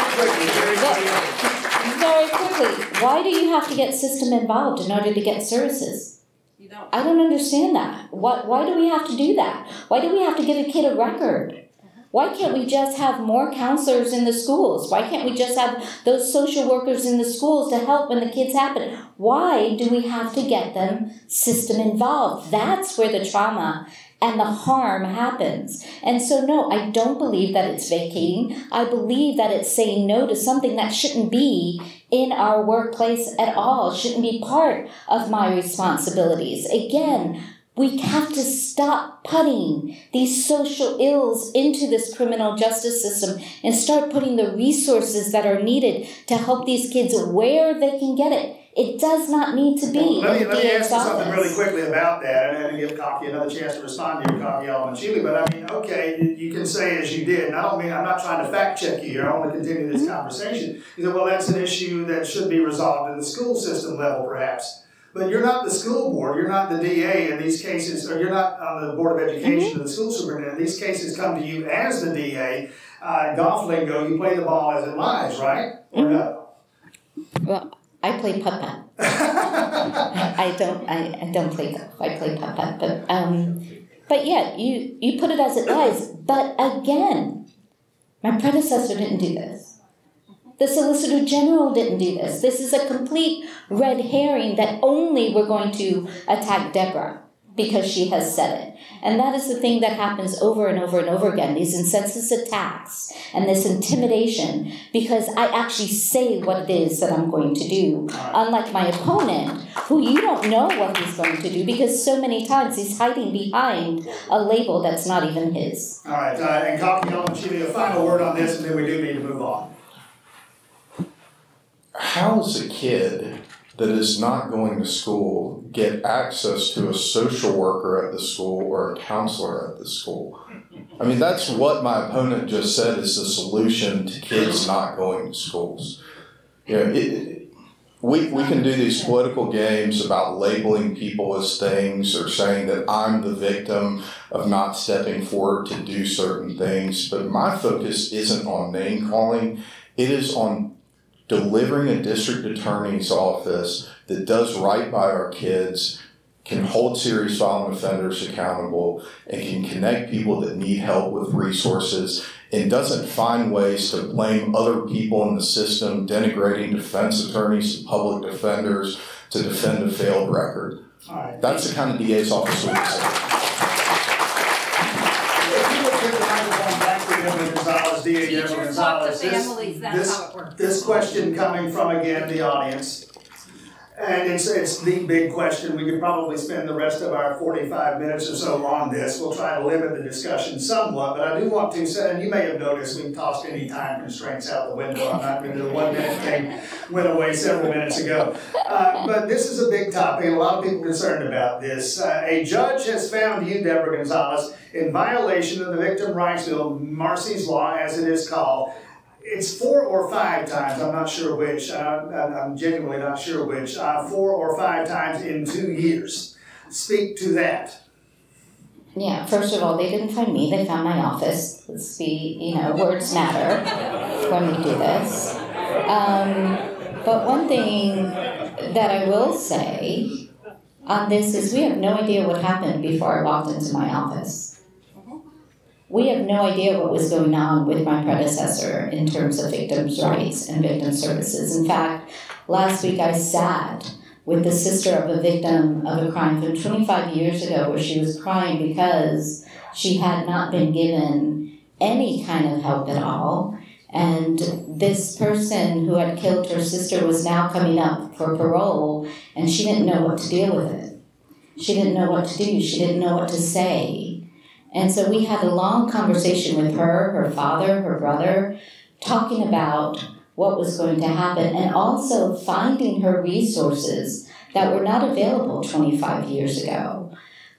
a, very quickly, why do you have to get system involved in order to get services? You don't. I don't understand that. Why, why do we have to do that? Why do we have to give a kid a record? Why can't we just have more counselors in the schools? Why can't we just have those social workers in the schools to help when the kids happen? Why do we have to get them system involved? That's where the trauma and the harm happens. And so, no, I don't believe that it's vacating. I believe that it's saying no to something that shouldn't be in our workplace at all, shouldn't be part of my responsibilities. Again, we have to stop putting these social ills into this criminal justice system and start putting the resources that are needed to help these kids where they can get it. It does not need to be. Well, let me, let me ask you something really quickly about that, I and then give Kalki another chance to respond to your Kalki Alderman. But I mean, okay, you- can say as you did, and I don't mean, I'm not trying to fact check you here, I want to continue this mm-hmm. conversation. You said, well, that's an issue that should be resolved at the school system level perhaps. But you're not the school board, you're not the DA in these cases, or you're not on the Board of Education or the school superintendent. These cases come to you as the DA. Uh, golf lingo, you play the ball as it lies, right? Or no? Well, I play putt putt. I don't. I, I don't play golf. I play putt putt. But um, but yeah, you you put it as it lies. But again, my predecessor didn't do this. The Solicitor General didn't do this. This is a complete red herring that only we're going to attack Deborah because she has said it. And that is the thing that happens over and over and over again these incensous attacks and this intimidation because I actually say what it is that I'm going to do. Unlike my opponent, who you don't know what he's going to do because so many times he's hiding behind a label that's not even his. All right, uh, and Kalki give Shealy, a final word on this, and then we do need to move on. How does a kid that is not going to school get access to a social worker at the school or a counselor at the school? I mean, that's what my opponent just said is the solution to kids not going to schools. You know, it, we, we can do these political games about labeling people as things or saying that I'm the victim of not stepping forward to do certain things, but my focus isn't on name calling. It is on delivering a district attorney's office that does right by our kids, can hold serious violent offenders accountable, and can connect people that need help with resources, and doesn't find ways to blame other people in the system, denigrating defense attorneys public defenders to defend a failed record. Right. That's the kind of DA's office we say. If you would give the microphone back to Deborah Gonzalez, Teachers talk to this, families, that's this, how it works. this question coming from, again, the audience. And it's, it's the big question, we could probably spend the rest of our forty-five minutes or so on this, we'll try to limit the discussion somewhat, but I do want to say, and you may have noticed, we tossed any time constraints out the window, I'm not, going to do the one minute thing went away several minutes ago. Uh, but this is a big topic, a lot of people concerned about this. Uh, a judge has found you, Deborah Gonzalez, in violation of the Victim Rights Bill, Marsy's Law, as it is called. It's four or five times, I'm not sure which, uh, I'm I'm genuinely not sure which, uh, four or five times in two years. Speak to that. Yeah, first of all, they didn't find me, they found my office. Let's be, you know, words matter when we do this. Um, but one thing that I will say on this is we have no idea what happened before I walked into my office. We have no idea what was going on with my predecessor in terms of victims' rights and victim services. In fact, last week I sat with the sister of a victim of a crime from 25 years ago where she was crying because she had not been given any kind of help at all. And this person who had killed her sister was now coming up for parole, and she didn't know what to deal with it. She didn't know what to do, she didn't know what to say. And so we had a long conversation with her, her father, her brother, talking about what was going to happen and also finding her resources that were not available 25 years ago.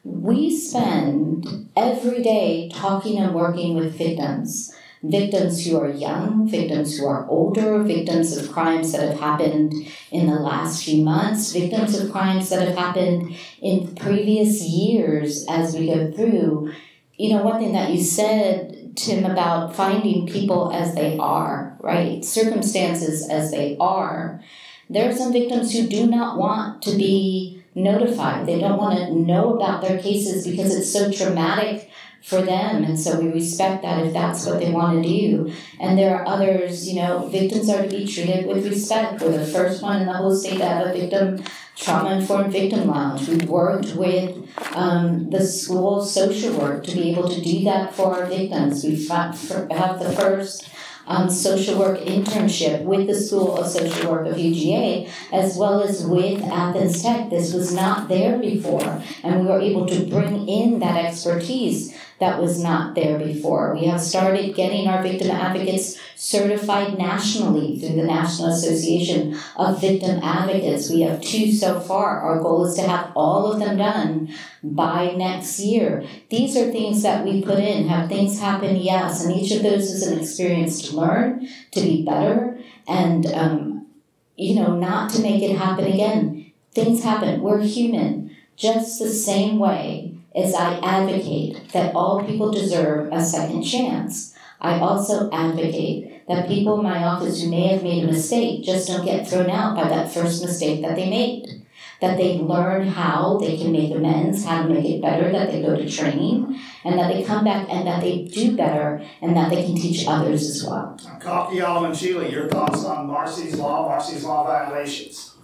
We spend every day talking and working with victims. Victims who are young, victims who are older, victims of crimes that have happened in the last few months, victims of crimes that have happened in previous years as we go through. You know, one thing that you said, Tim, about finding people as they are, right? Circumstances as they are. There are some victims who do not want to be notified. They don't want to know about their cases because it's so traumatic for them. And so we respect that if that's what they want to do. And there are others, you know, victims are to be treated with respect. We're the first one in the whole state to have a victim trauma informed victim lounge. We worked with um, the school social work to be able to do that for our victims. We have the first um, social work internship with the School of Social Work of UGA, as well as with Athens Tech. This was not there before, and we were able to bring in that expertise that was not there before. We have started getting our victim advocates certified nationally through the National Association of Victim Advocates. We have two so far. Our goal is to have all of them done by next year. These are things that we put in. Have things happen? Yes. And each of those is an experience to learn, to be better, and, um, you know, not to make it happen again. Things happen. We're human. Just the same way as I advocate that all people deserve a second chance. I also advocate that people in my office who may have made a mistake just don't get thrown out by that first mistake that they made. That they learn how they can make amends, how to make it better, that they go to training, and that they come back and that they do better, and that they can teach others as well. Kalki Yalamanchili, your thoughts on Marsy's Law, Marsy's Law violations?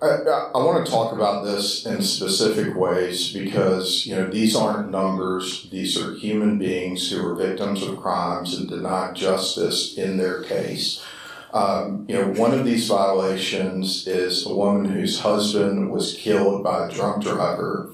I, I, want to talk about this in specific ways because you know these aren't numbers; these are human beings who are victims of crimes and denied justice in their case. Um, you know, one of these violations is a woman whose husband was killed by a drunk driver,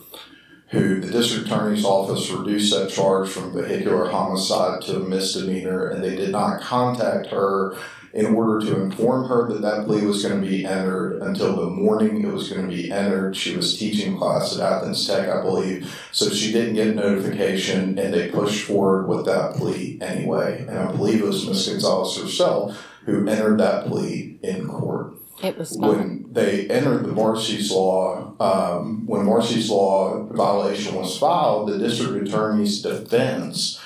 who the district attorney's office reduced that charge from vehicular homicide to a misdemeanor, and they did not contact her in order to inform her that that plea was going to be entered until the morning it was going to be entered. She was teaching class at Athens Tech, I believe, so she didn't get notification and they pushed forward with that plea anyway. And I believe it was Ms. Gonzalez herself who entered that plea in court. It was when they entered the Marsy's Law, um, when Marsy's Law violation was filed, the district attorney's defense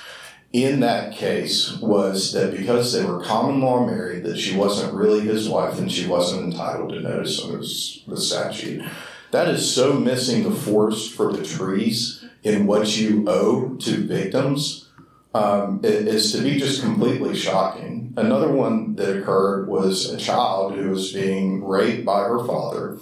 in that case was that because they were common law married, that she wasn't really his wife and she wasn't entitled to notice under the statute. That is so missing the forest for the trees in what you owe to victims um, is to be just completely shocking. Another one that occurred was a child who was being raped by her father,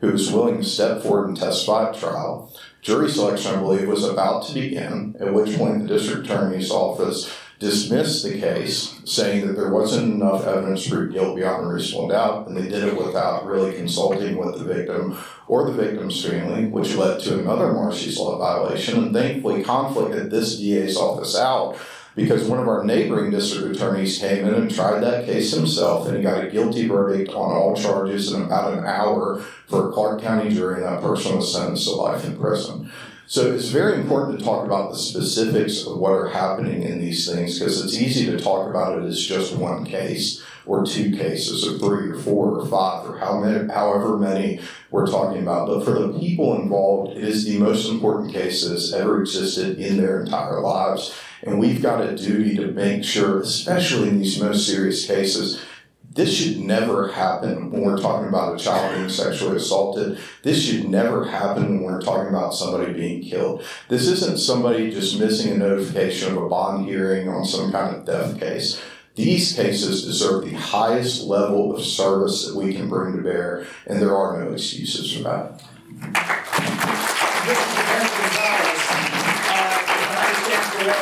who was willing to step forward and testify at trial. Jury selection, I believe, was about to begin, at which point the district attorney's office dismissed the case, saying that there wasn't enough evidence to prove guilt beyond a reasonable doubt, and they did it without really consulting with the victim or the victim's family, which led to another Marsy's Law violation, and thankfully conflicted this DA's office out because one of our neighboring district attorneys came in and tried that case himself, and he got a guilty verdict on all charges in about an hour for a Clarke County jury, and that person was sentenced to life in prison. So it's very important to talk about the specifics of what are happening in these things because it's easy to talk about it as just one case or two cases or three or four or five or how many, however many we're talking about. But for the people involved, it is the most important case that has ever existed in their entire lives. And we've got a duty to make sure, especially in these most serious cases, this should never happen when we're talking about a child being sexually assaulted. This should never happen when we're talking about somebody being killed. This isn't somebody just missing a notification of a bond hearing on some kind of death case. These cases deserve the highest level of service that we can bring to bear, and there are no excuses for that.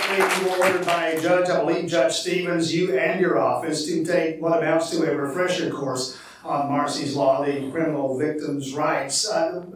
Correctly, you ordered by judge, I believe Judge Stephens, you and your office, to take what amounts to a refresher course on Marsy's Law, the criminal victims' rights. Uh,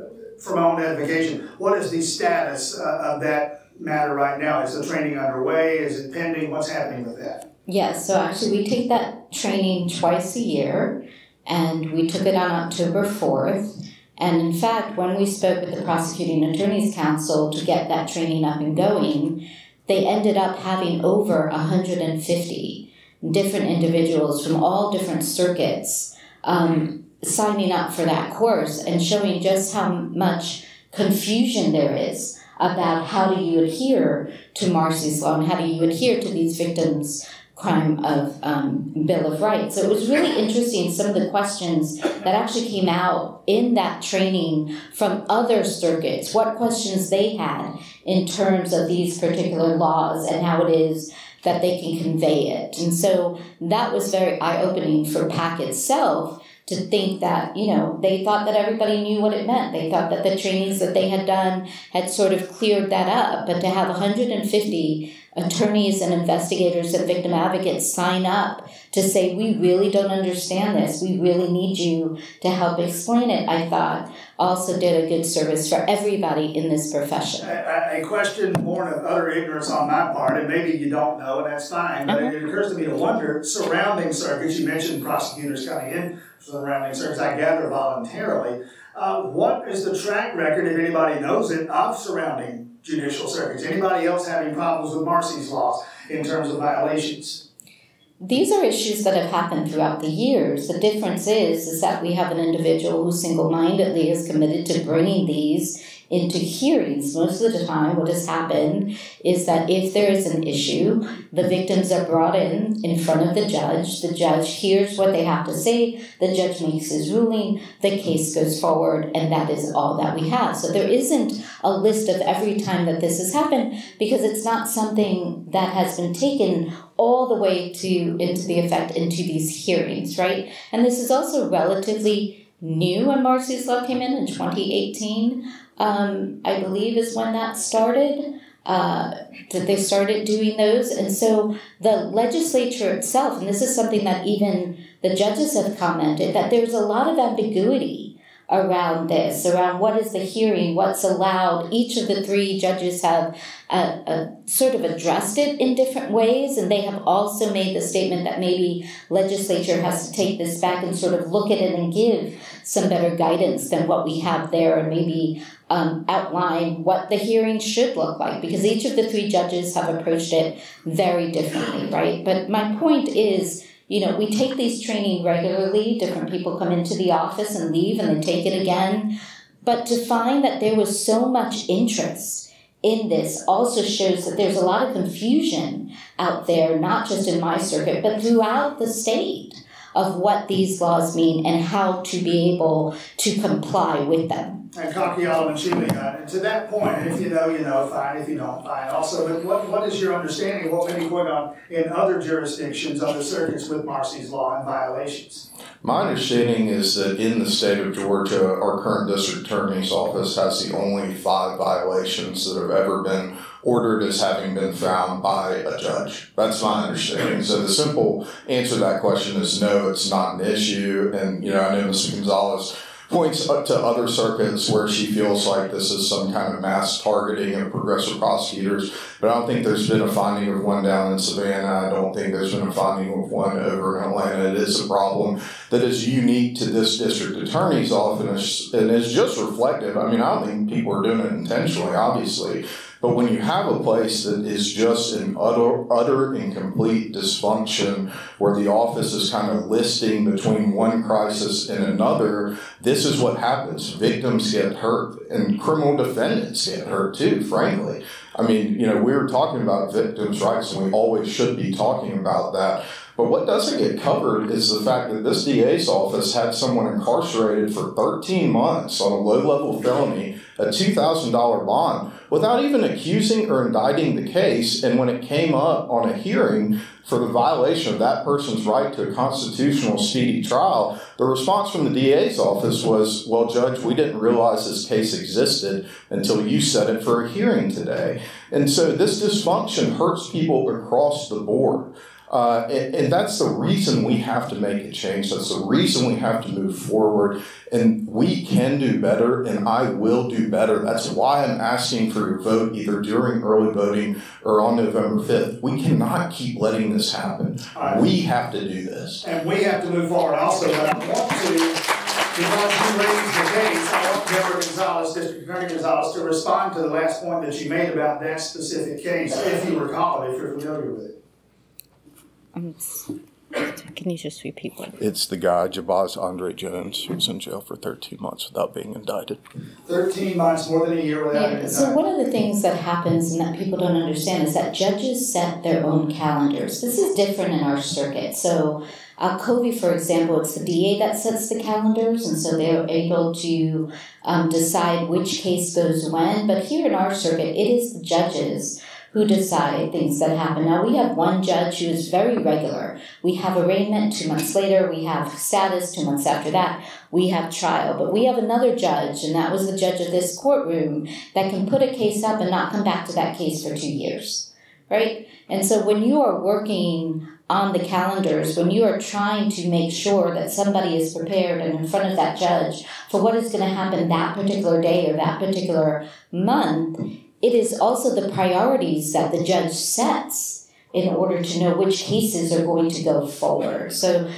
for my own edification, what is the status uh, of that matter right now? Is the training underway? Is it pending? What's happening with that? Yes, so actually, we take that training twice a year, and we took it on October 4th. And in fact, when we spoke with the Prosecuting Attorneys Council to get that training up and going, they ended up having over 150 different individuals from all different circuits um, signing up for that course and showing just how much confusion there is about how do you adhere to Marsy's Law and how do you adhere to these victims' crime of um, Bill of Rights. So it was really interesting some of the questions that actually came out in that training from other circuits, what questions they had in terms of these particular laws and how it is that they can convey it. And so that was very eye opening for PAC itself to think that, you know, they thought that everybody knew what it meant. They thought that the trainings that they had done had sort of cleared that up. But to have 150 attorneys and investigators and victim advocates sign up to say, we really don't understand this. We really need you to help explain it, I thought also did a good service for everybody in this profession. A, a question born of utter ignorance on my part, and maybe you don't know, and that's fine, but uh-huh. it occurs to me to wonder surrounding circuits, you mentioned prosecutors coming in surrounding circuits, I gather voluntarily. Uh, what is the track record, if anybody knows it, of surrounding judicial circuits. Anybody else having problems with Marsy's laws in terms of violations? These are issues that have happened throughout the years. The difference is, is that we have an individual who single-mindedly is committed to bringing these into hearings. Most of the time, what has happened is that if there is an issue, the victims are brought in in front of the judge. The judge hears what they have to say. The judge makes his ruling. The case goes forward, and that is all that we have. So there isn't a list of every time that this has happened because it's not something that has been taken all the way to into the effect into these hearings, right? And this is also relatively new when Marsy's Law came in in 2018 um, I believe is when that started. Uh, that they started doing those. And so the legislature itself, and this is something that even the judges have commented, that there's a lot of ambiguity around this, around what is the hearing, what's allowed. Each of the three judges have uh, uh, sort of addressed it in different ways, and they have also made the statement that maybe legislature has to take this back and sort of look at it and give some better guidance than what we have there, and maybe um, outline what the hearing should look like because each of the three judges have approached it very differently, right? But my point is, you know, we take these training regularly. Different people come into the office and leave and they take it again. But to find that there was so much interest in this also shows that there's a lot of confusion out there, not just in my circuit, but throughout the state of what these laws mean and how to be able to comply with them and Kakiala and Chile And to that point, if you know, you know, fine. If you don't, fine. Also, but what, what is your understanding of what may be going on in other jurisdictions, other circuits with Marsy's law and violations? My understanding is that in the state of Georgia, our current district attorney's office has the only five violations that have ever been ordered as having been found by a judge. That's my understanding. So the simple answer to that question is no, it's not an issue. And, you know, I know Mr. Gonzalez points up to other circuits where she feels like this is some kind of mass targeting of progressive prosecutors. But I don't think there's been a finding of one down in Savannah. I don't think there's been a finding of one over in Atlanta. It is a problem that is unique to this district attorney's office and is just reflective. I mean, I don't think people are doing it intentionally, obviously. But when you have a place that is just in utter, utter and complete dysfunction, where the office is kind of listing between one crisis and another, this is what happens. Victims get hurt, and criminal defendants get hurt too, frankly. I mean, you know, we were talking about victims' rights, and we always should be talking about that. But what doesn't get covered is the fact that this DA's office had someone incarcerated for 13 months on a low level felony, a $2,000 bond, without even accusing or indicting the case. And when it came up on a hearing for the violation of that person's right to a constitutional speedy trial, the response from the DA's office was, Well, Judge, we didn't realize this case existed until you set it for a hearing today. And so this dysfunction hurts people across the board. Uh, and, and, that's the reason we have to make a change. That's the reason we have to move forward. And we can do better, and I will do better. That's why I'm asking for your vote either during early voting or on November 5th. We cannot keep letting this happen. Right. We have to do this. And we have to move forward also. But I want to, because you raised the case, I want Deborah Gonzalez, District Attorney Gonzalez, to respond to the last point that you made about that specific case, if you recall it, if you're familiar with it. Um, Can you just repeat what? It's the guy, Jabaz Andre Jones, who was in jail for 13 months without being indicted. 13 months, more than a year without Yeah, so one of the things that happens and that people don't understand is that judges set their own calendars. This is different in our circuit. So, uh, Covey, for example, it's the DA that sets the calendars, and so they're able to um, decide which case goes when. But here in our circuit, it is the judges who decide things that happen. Now, we have one judge who is very regular. We have arraignment two months later, we have status two months after that, we have trial. But we have another judge, and that was the judge of this courtroom, that can put a case up and not come back to that case for two years, right? And so when you are working on the calendars, when you are trying to make sure that somebody is prepared and in front of that judge for what is going to happen that particular day or that particular month, it is also the priorities that the judge sets in order to know which cases are going to go forward. So,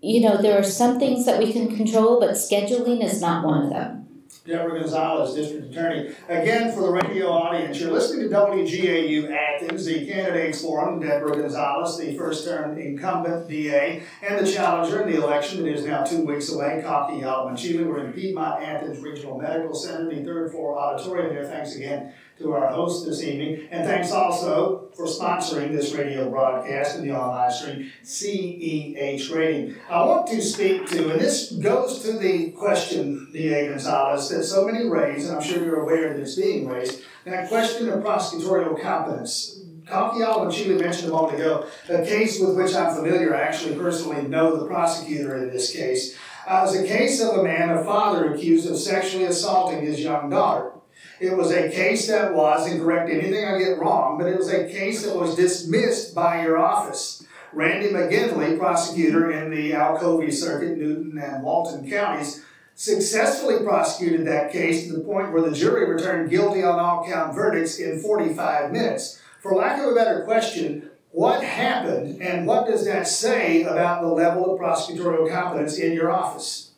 you know, there are some things that we can control, but scheduling is not one of them. Deborah Gonzalez, District Attorney. Again, for the radio audience, you're listening to WGAU Athens, the candidates forum, Deborah Gonzalez, the first term incumbent DA, and the challenger in the election that is now two weeks away, Kalki Chile. We're in Piedmont Athens Regional Medical Center, the third floor auditorium there. Thanks again to our host this evening. And thanks also for sponsoring this radio broadcast and the online stream, CEH Rating. I want to speak to, and this goes to the question, D.A. Gonzalez, that so many raise, and I'm sure you're aware that it's being raised, that question of prosecutorial competence. Kalki Yalamanchili mentioned a moment ago a case with which I'm familiar. I actually personally know the prosecutor in this case. Uh, a case of a man, a father, accused of sexually assaulting his young daughter. It was a case that was, and correct anything I get wrong, but it was a case that was dismissed by your office. Randy McGinley, prosecutor in the Alcovy Circuit, Newton and Walton counties, successfully prosecuted that case to the point where the jury returned guilty on all count verdicts in 45 minutes. For lack of a better question, what happened and what does that say about the level of prosecutorial competence in your office?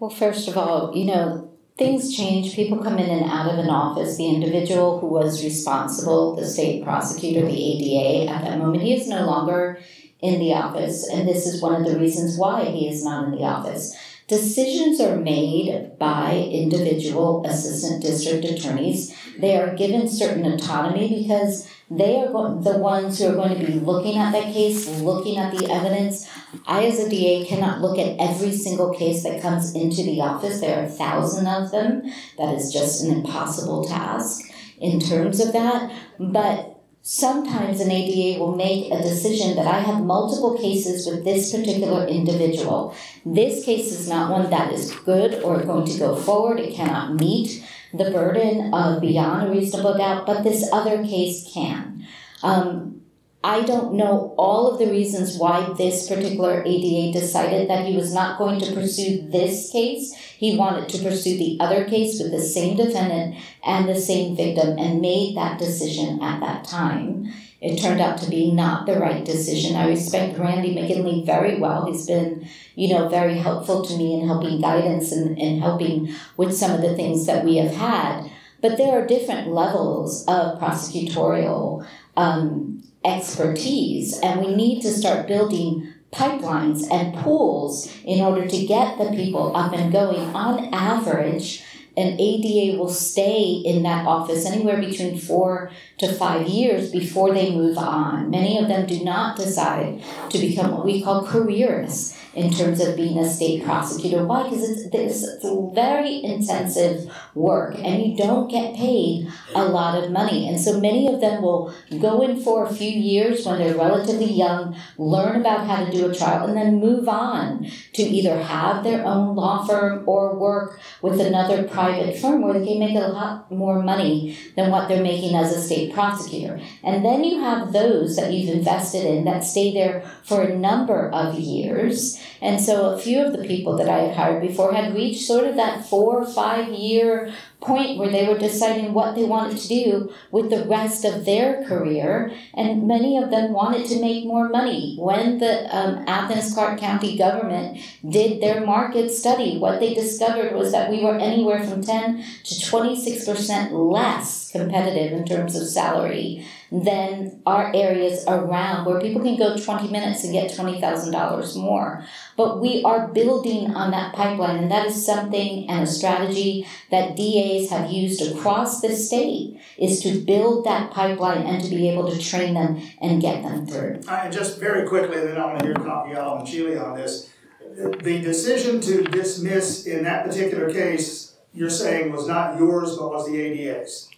Well, first of all, you know, things change. People come in and out of an office. The individual who was responsible, the state prosecutor, the ADA, at that moment, he is no longer in the office. And this is one of the reasons why he is not in the office. Decisions are made by individual assistant district attorneys. They are given certain autonomy because they are go- the ones who are going to be looking at that case, looking at the evidence. I, as a DA, cannot look at every single case that comes into the office. There are a thousand of them. That is just an impossible task in terms of that. But sometimes an ADA will make a decision that I have multiple cases with this particular individual. This case is not one that is good or going to go forward. It cannot meet the burden of beyond a reasonable doubt, but this other case can. Um, I don't know all of the reasons why this particular ADA decided that he was not going to pursue this case. He wanted to pursue the other case with the same defendant and the same victim and made that decision at that time. It turned out to be not the right decision. I respect Randy McGinley very well. He's been, you know, very helpful to me in helping guidance and, and helping with some of the things that we have had. But there are different levels of prosecutorial um, expertise, and we need to start building pipelines and pools in order to get the people up and going. On average, an ADA will stay in that office anywhere between four to five years before they move on. Many of them do not decide to become what we call careerists in terms of being a state prosecutor. Why? Because it's, it's very intensive work and you don't get paid a lot of money. And so many of them will go in for a few years when they're relatively young, learn about how to do a trial, and then move on to either have their own law firm or work with another private firm where they can make a lot more money than what they're making as a state prosecutor. And then you have those that you've invested in that stay there for a number of years. And so a few of the people that I had hired before had reached sort of that four or five year point where they were deciding what they wanted to do with the rest of their career, and many of them wanted to make more money. When the um, Athens Clarke County government did their market study, what they discovered was that we were anywhere from 10 to 26% less competitive in terms of salary than our areas around where people can go 20 minutes and get $20,000 more. But we are building on that pipeline, and that is something and a strategy that DAs have used across the state is to build that pipeline and to be able to train them and get them through. And just very quickly, then I'm going to hear Kalki Yalamanchili on this. The decision to dismiss in that particular case, you're saying was not yours, but was the ADA's.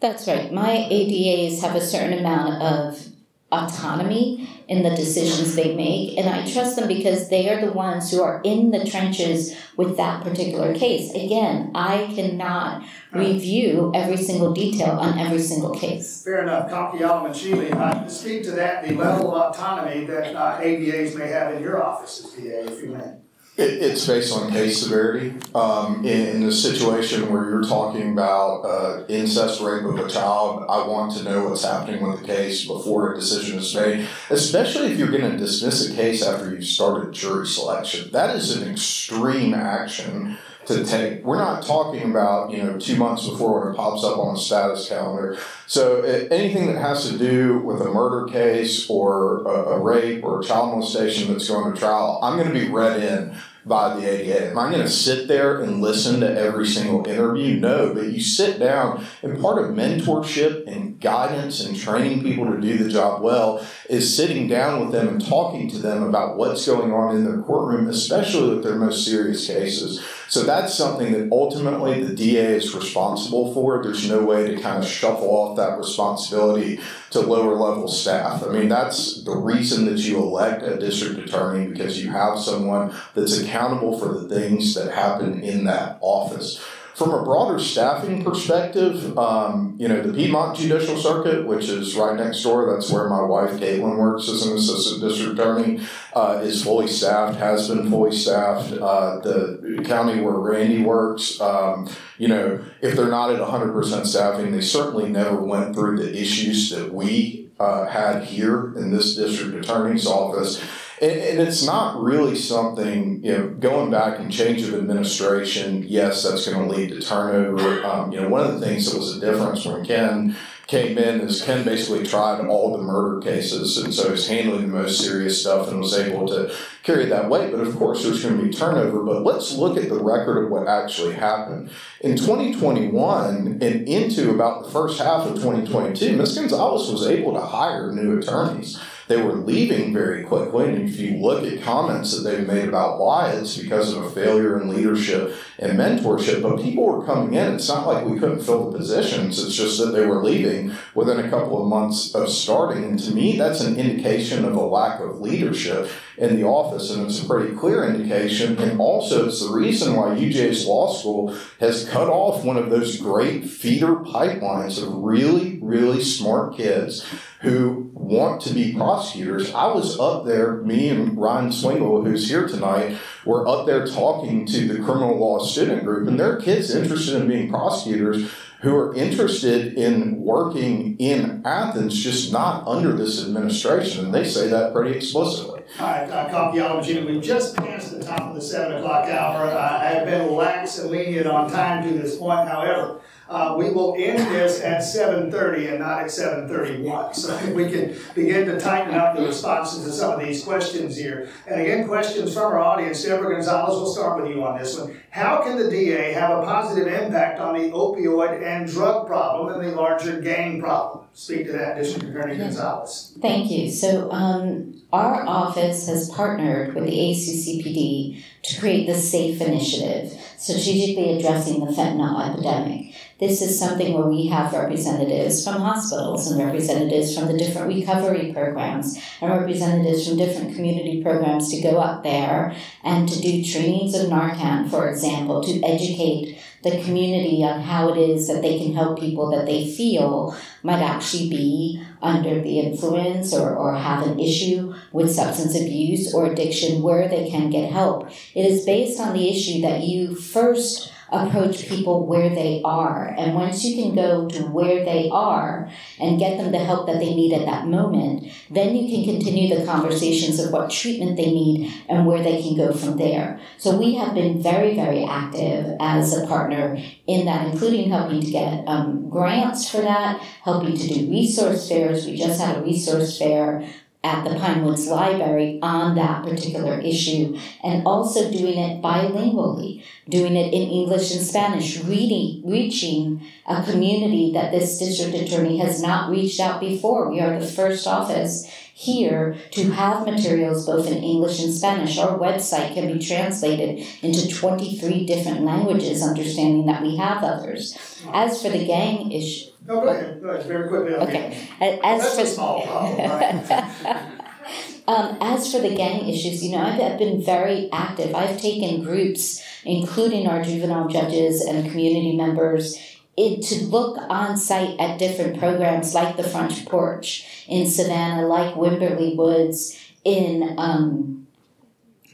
That's right. My ADAs have a certain amount of autonomy in the decisions they make, and I trust them because they are the ones who are in the trenches with that particular case. Again, I cannot review every single detail on every single case. Fair enough. Kalki Yalamanchili, uh, speak to that, the level of autonomy that uh, ADAs may have in your office as DA, if you may. It, it's based on case severity. Um, in, in a situation where you're talking about uh, incest rape of a child, I want to know what's happening with the case before a decision is made, especially if you're going to dismiss a case after you've started jury selection. That is an extreme action to take. We're not talking about, you know, two months before when it pops up on a status calendar. So uh, anything that has to do with a murder case or a, a rape or a child molestation that's going to trial, I'm going to be read in by the ADA. Am I going to sit there and listen to every single interview? No, but you sit down, and part of mentorship and guidance and training people to do the job well is sitting down with them and talking to them about what's going on in their courtroom, especially with their most serious cases. So that's something that ultimately the DA is responsible for. There's no way to kind of shuffle off that responsibility to lower level staff. I mean, that's the reason that you elect a district attorney because you have someone that's accountable for the things that happen in that office. From a broader staffing perspective, um, you know, the Piedmont Judicial Circuit, which is right next door, that's where my wife Caitlin works as an assistant district attorney, uh, is fully staffed, has been fully staffed. Uh, the county where Randy works, um, you know, if they're not at 100% staffing, they certainly never went through the issues that we uh, had here in this district attorney's office. And, and, it's not really something, you know, going back and change of administration, yes, that's going to lead to turnover. Um, you know, one of the things that was a difference when Ken came in is Ken basically tried all the murder cases, and so he's handling the most serious stuff and was able to carry that weight. But of course, there's going to be turnover. But let's look at the record of what actually happened. In 2021 and into about the first half of 2022, Ms. Gonzalez was able to hire new attorneys they were leaving very quickly. And if you look at comments that they've made about why, it's because of a failure in leadership and mentorship. But people were coming in. It's not like we couldn't fill the positions. It's just that they were leaving within a couple of months of starting. And to me, that's an indication of a lack of leadership in the office. And it's a pretty clear indication. And also, it's the reason why UGA's law school has cut off one of those great feeder pipelines of really, really smart kids who want to be prosecutors. I was up there, me and Ryan Swingle, who's here tonight, were up there talking to the criminal law student group, and there are kids interested in being prosecutors who are interested in working in Athens, just not under this administration. And they say that pretty explicitly. i All right, uh, copyology. We've just passed the top of the 7 o'clock hour. Uh, I have been lax and lenient on time to this point. However, uh, we will end this at 7.30 and not at 7.31. So we can begin to tighten up the responses to some of these questions here. And again, questions from our audience. Deborah Gonzalez, we'll start with you on this one. How can the DA have a positive impact on the opioid and drug problem and the larger gang problem? Speak to that, District Attorney Gonzalez. Thank you. So um, our office has partnered with the ACCPD to create the SAFE initiative, strategically addressing the fentanyl epidemic. This is something where we have representatives from hospitals and representatives from the different recovery programs and representatives from different community programs to go up there and to do trainings of Narcan, for example, to educate the community on how it is that they can help people that they feel might actually be under the influence or, or have an issue with substance abuse or addiction where they can get help. It is based on the issue that you first approach people where they are. And once you can go to where they are and get them the help that they need at that moment, then you can continue the conversations of what treatment they need and where they can go from there. So we have been very, very active as a partner in that, including helping to get um, grants for that, helping to do resource fairs. We just had a resource fair at the Pinewoods Library on that particular issue, and also doing it bilingually, doing it in English and Spanish, reading, reaching a community that this district attorney has not reached out before. We are the first office here to have materials both in English and Spanish. Our website can be translated into 23 different languages, understanding that we have others. As for the gang issue, no, go ahead. Go ahead. Very quickly. Okay. As That's for, a small problem, right? um, as for the gang issues, you know, I've, I've been very active. I've taken groups, including our juvenile judges and community members, in, to look on site at different programs like the Front Porch in Savannah, like Wimberley Woods in um,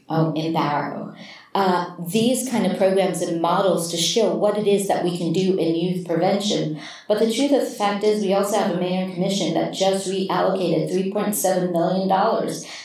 oh, in Barrow uh, these kind of programs and models to show what it is that we can do in youth prevention. But the truth of the fact is, we also have a mayor commission that just reallocated $3.7 million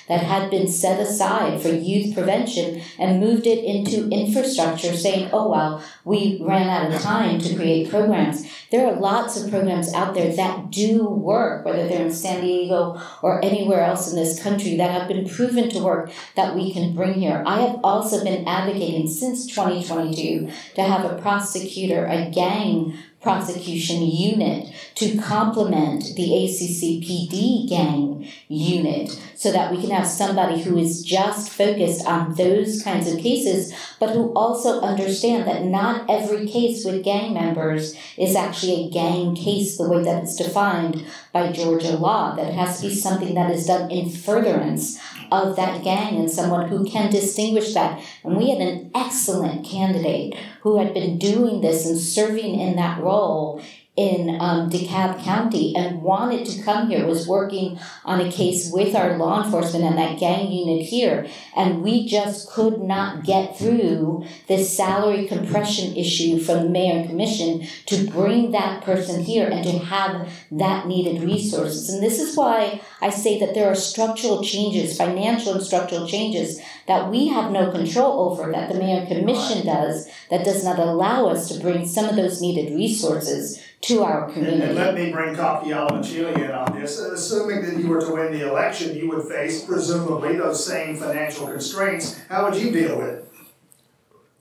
that had been set aside for youth prevention and moved it into infrastructure, saying, oh, well, we ran out of time to create programs. There are lots of programs out there that do work, whether they're in San Diego or anywhere else in this country, that have been proven to work that we can bring here. I have also been advocating since 2022 to have a prosecutor, a gang prosecution unit to complement the ACCPD gang unit so that we can have somebody who is just focused on those kinds of cases, but who also understand that not every case with gang members is actually a gang case the way that it's defined by Georgia law, that it has to be something that is done in furtherance of that gang and someone who can distinguish that. And we had an excellent candidate who had been doing this and serving in that role in um, DeKalb County and wanted to come here, was working on a case with our law enforcement and that gang unit here. And we just could not get through this salary compression issue from the mayor and commission to bring that person here and to have that needed resources. And this is why I say that there are structural changes, financial and structural changes that we have no control over, that the mayor and commission does, that does not allow us to bring some of those needed resources to our community. And, and let me bring Kalki Yalamanchili in on this. Assuming that you were to win the election, you would face presumably those same financial constraints. How would you deal with it?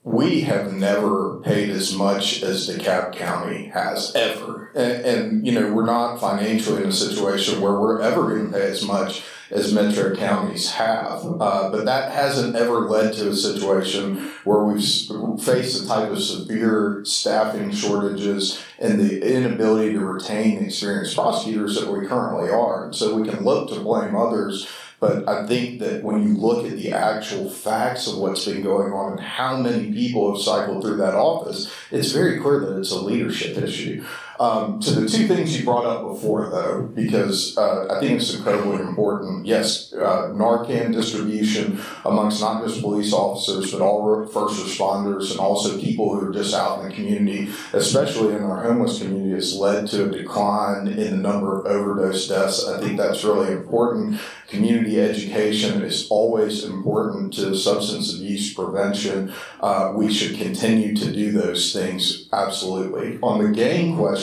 We have never paid as much as DeKalb County has ever. And, and, you know, we're not financially in a situation where we're ever going to pay as much as metro counties have. Uh, but that hasn't ever led to a situation where we've faced the type of severe staffing shortages and the inability to retain experienced prosecutors that we currently are. And so we can look to blame others but I think that when you look at the actual facts of what's been going on and how many people have cycled through that office, it's very clear that it's a leadership issue. Um, to the two things you brought up before, though, because uh, I think it's incredibly important. Yes, uh, Narcan distribution amongst not just police officers, but all first responders and also people who are just out in the community, especially in our homeless community, has led to a decline in the number of overdose deaths. I think that's really important. Community education is always important to substance abuse prevention. Uh, we should continue to do those things, absolutely. On the gang question,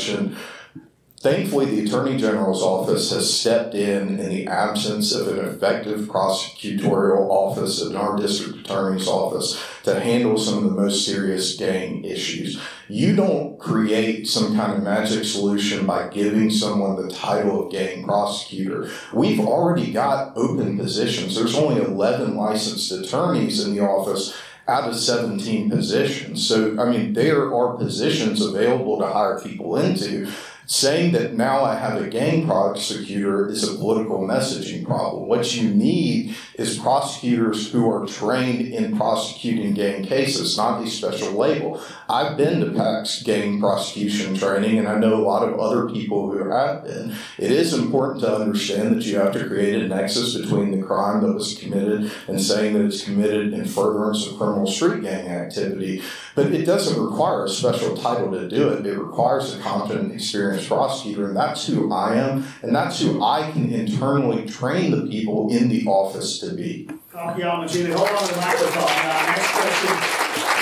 Thankfully, the Attorney General's office has stepped in in the absence of an effective prosecutorial office in our district attorney's office to handle some of the most serious gang issues. You don't create some kind of magic solution by giving someone the title of gang prosecutor. We've already got open positions. There's only 11 licensed attorneys in the office out of 17 positions. So, I mean, there are positions available to hire people into. Saying that now I have a gang prosecutor is a political messaging problem. What you need is prosecutors who are trained in prosecuting gang cases, not a special label. I've been to PAC's gang prosecution training, and I know a lot of other people who have been. It is important to understand that you have to create a nexus between the crime that was committed and saying that it's committed in furtherance of criminal street gang activity. But it doesn't require a special title to do it. It requires a competent, experienced prosecutor, and that's who I am, and that's who I can internally train the people in the office to be. Thank you, Hold on. Uh, next question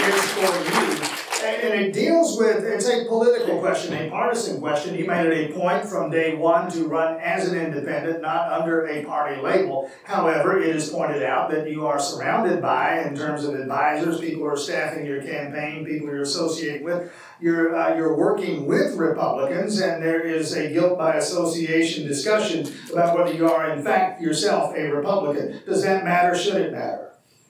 is for you and it deals with, it's a political question, a partisan question. You made it a point from day one to run as an independent, not under a party label. However, it is pointed out that you are surrounded by, in terms of advisors, people who are staffing your campaign, people you're associated with, you're, uh, you're working with Republicans, and there is a guilt by association discussion about whether you are, in fact, yourself a Republican. Does that matter? Should it matter?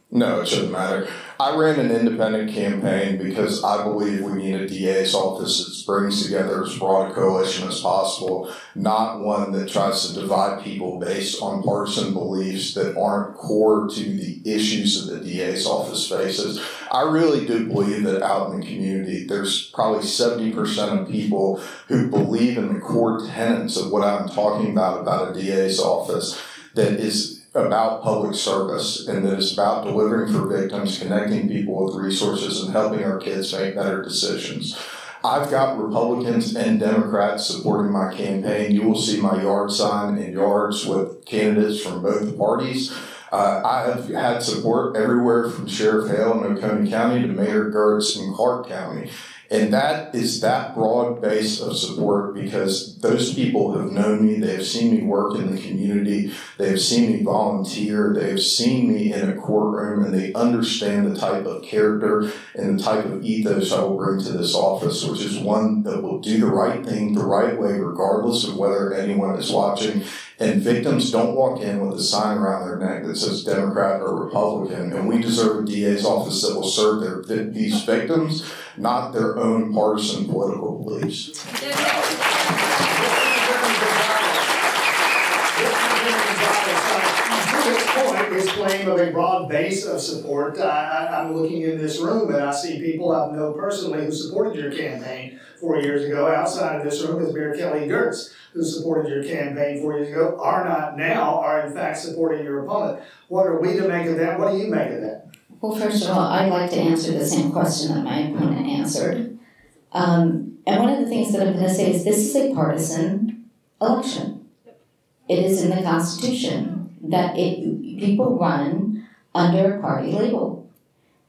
No, it shouldn't matter. I ran an independent campaign because I believe we need a DA's office that brings together as broad a coalition as possible, not one that tries to divide people based on partisan beliefs that aren't core to the issues that the DA's office faces. I really do believe that out in the community, there's probably 70% of people who believe in the core tenets of what I'm talking about about a DA's office that is about public service and that it's about delivering for victims, connecting people with resources, and helping our kids make better decisions. I've got Republicans and Democrats supporting my campaign. You will see my yard sign in yards with candidates from both parties. Uh, I have had support everywhere from Sheriff Hale in Oconee County to Mayor Girtz in Clarke County. And that is that broad base of support because those people have known me, they have seen me work in the community, they have seen me volunteer, they have seen me in a courtroom, and they understand the type of character and the type of ethos I will bring to this office, which is one that will do the right thing the right way, regardless of whether anyone is watching. And victims don't walk in with a sign around their neck that says Democrat or Republican. And we deserve a DA's office that will serve their, these victims, not their own partisan political beliefs. his claim of a broad base of support, I, am looking in this room and I see people I know personally who supported your campaign four years ago. Outside of this room is Mayor Kelly Girtz, who supported your campaign four years ago, are not now, are in fact supporting your opponent. What are we to make of that? What do you make of that? Well, first of all, I'd like to answer the same question that my opponent answered. Um, and one of the things that I'm going to say is this is a partisan election. It is in the Constitution that it, people run under a party label.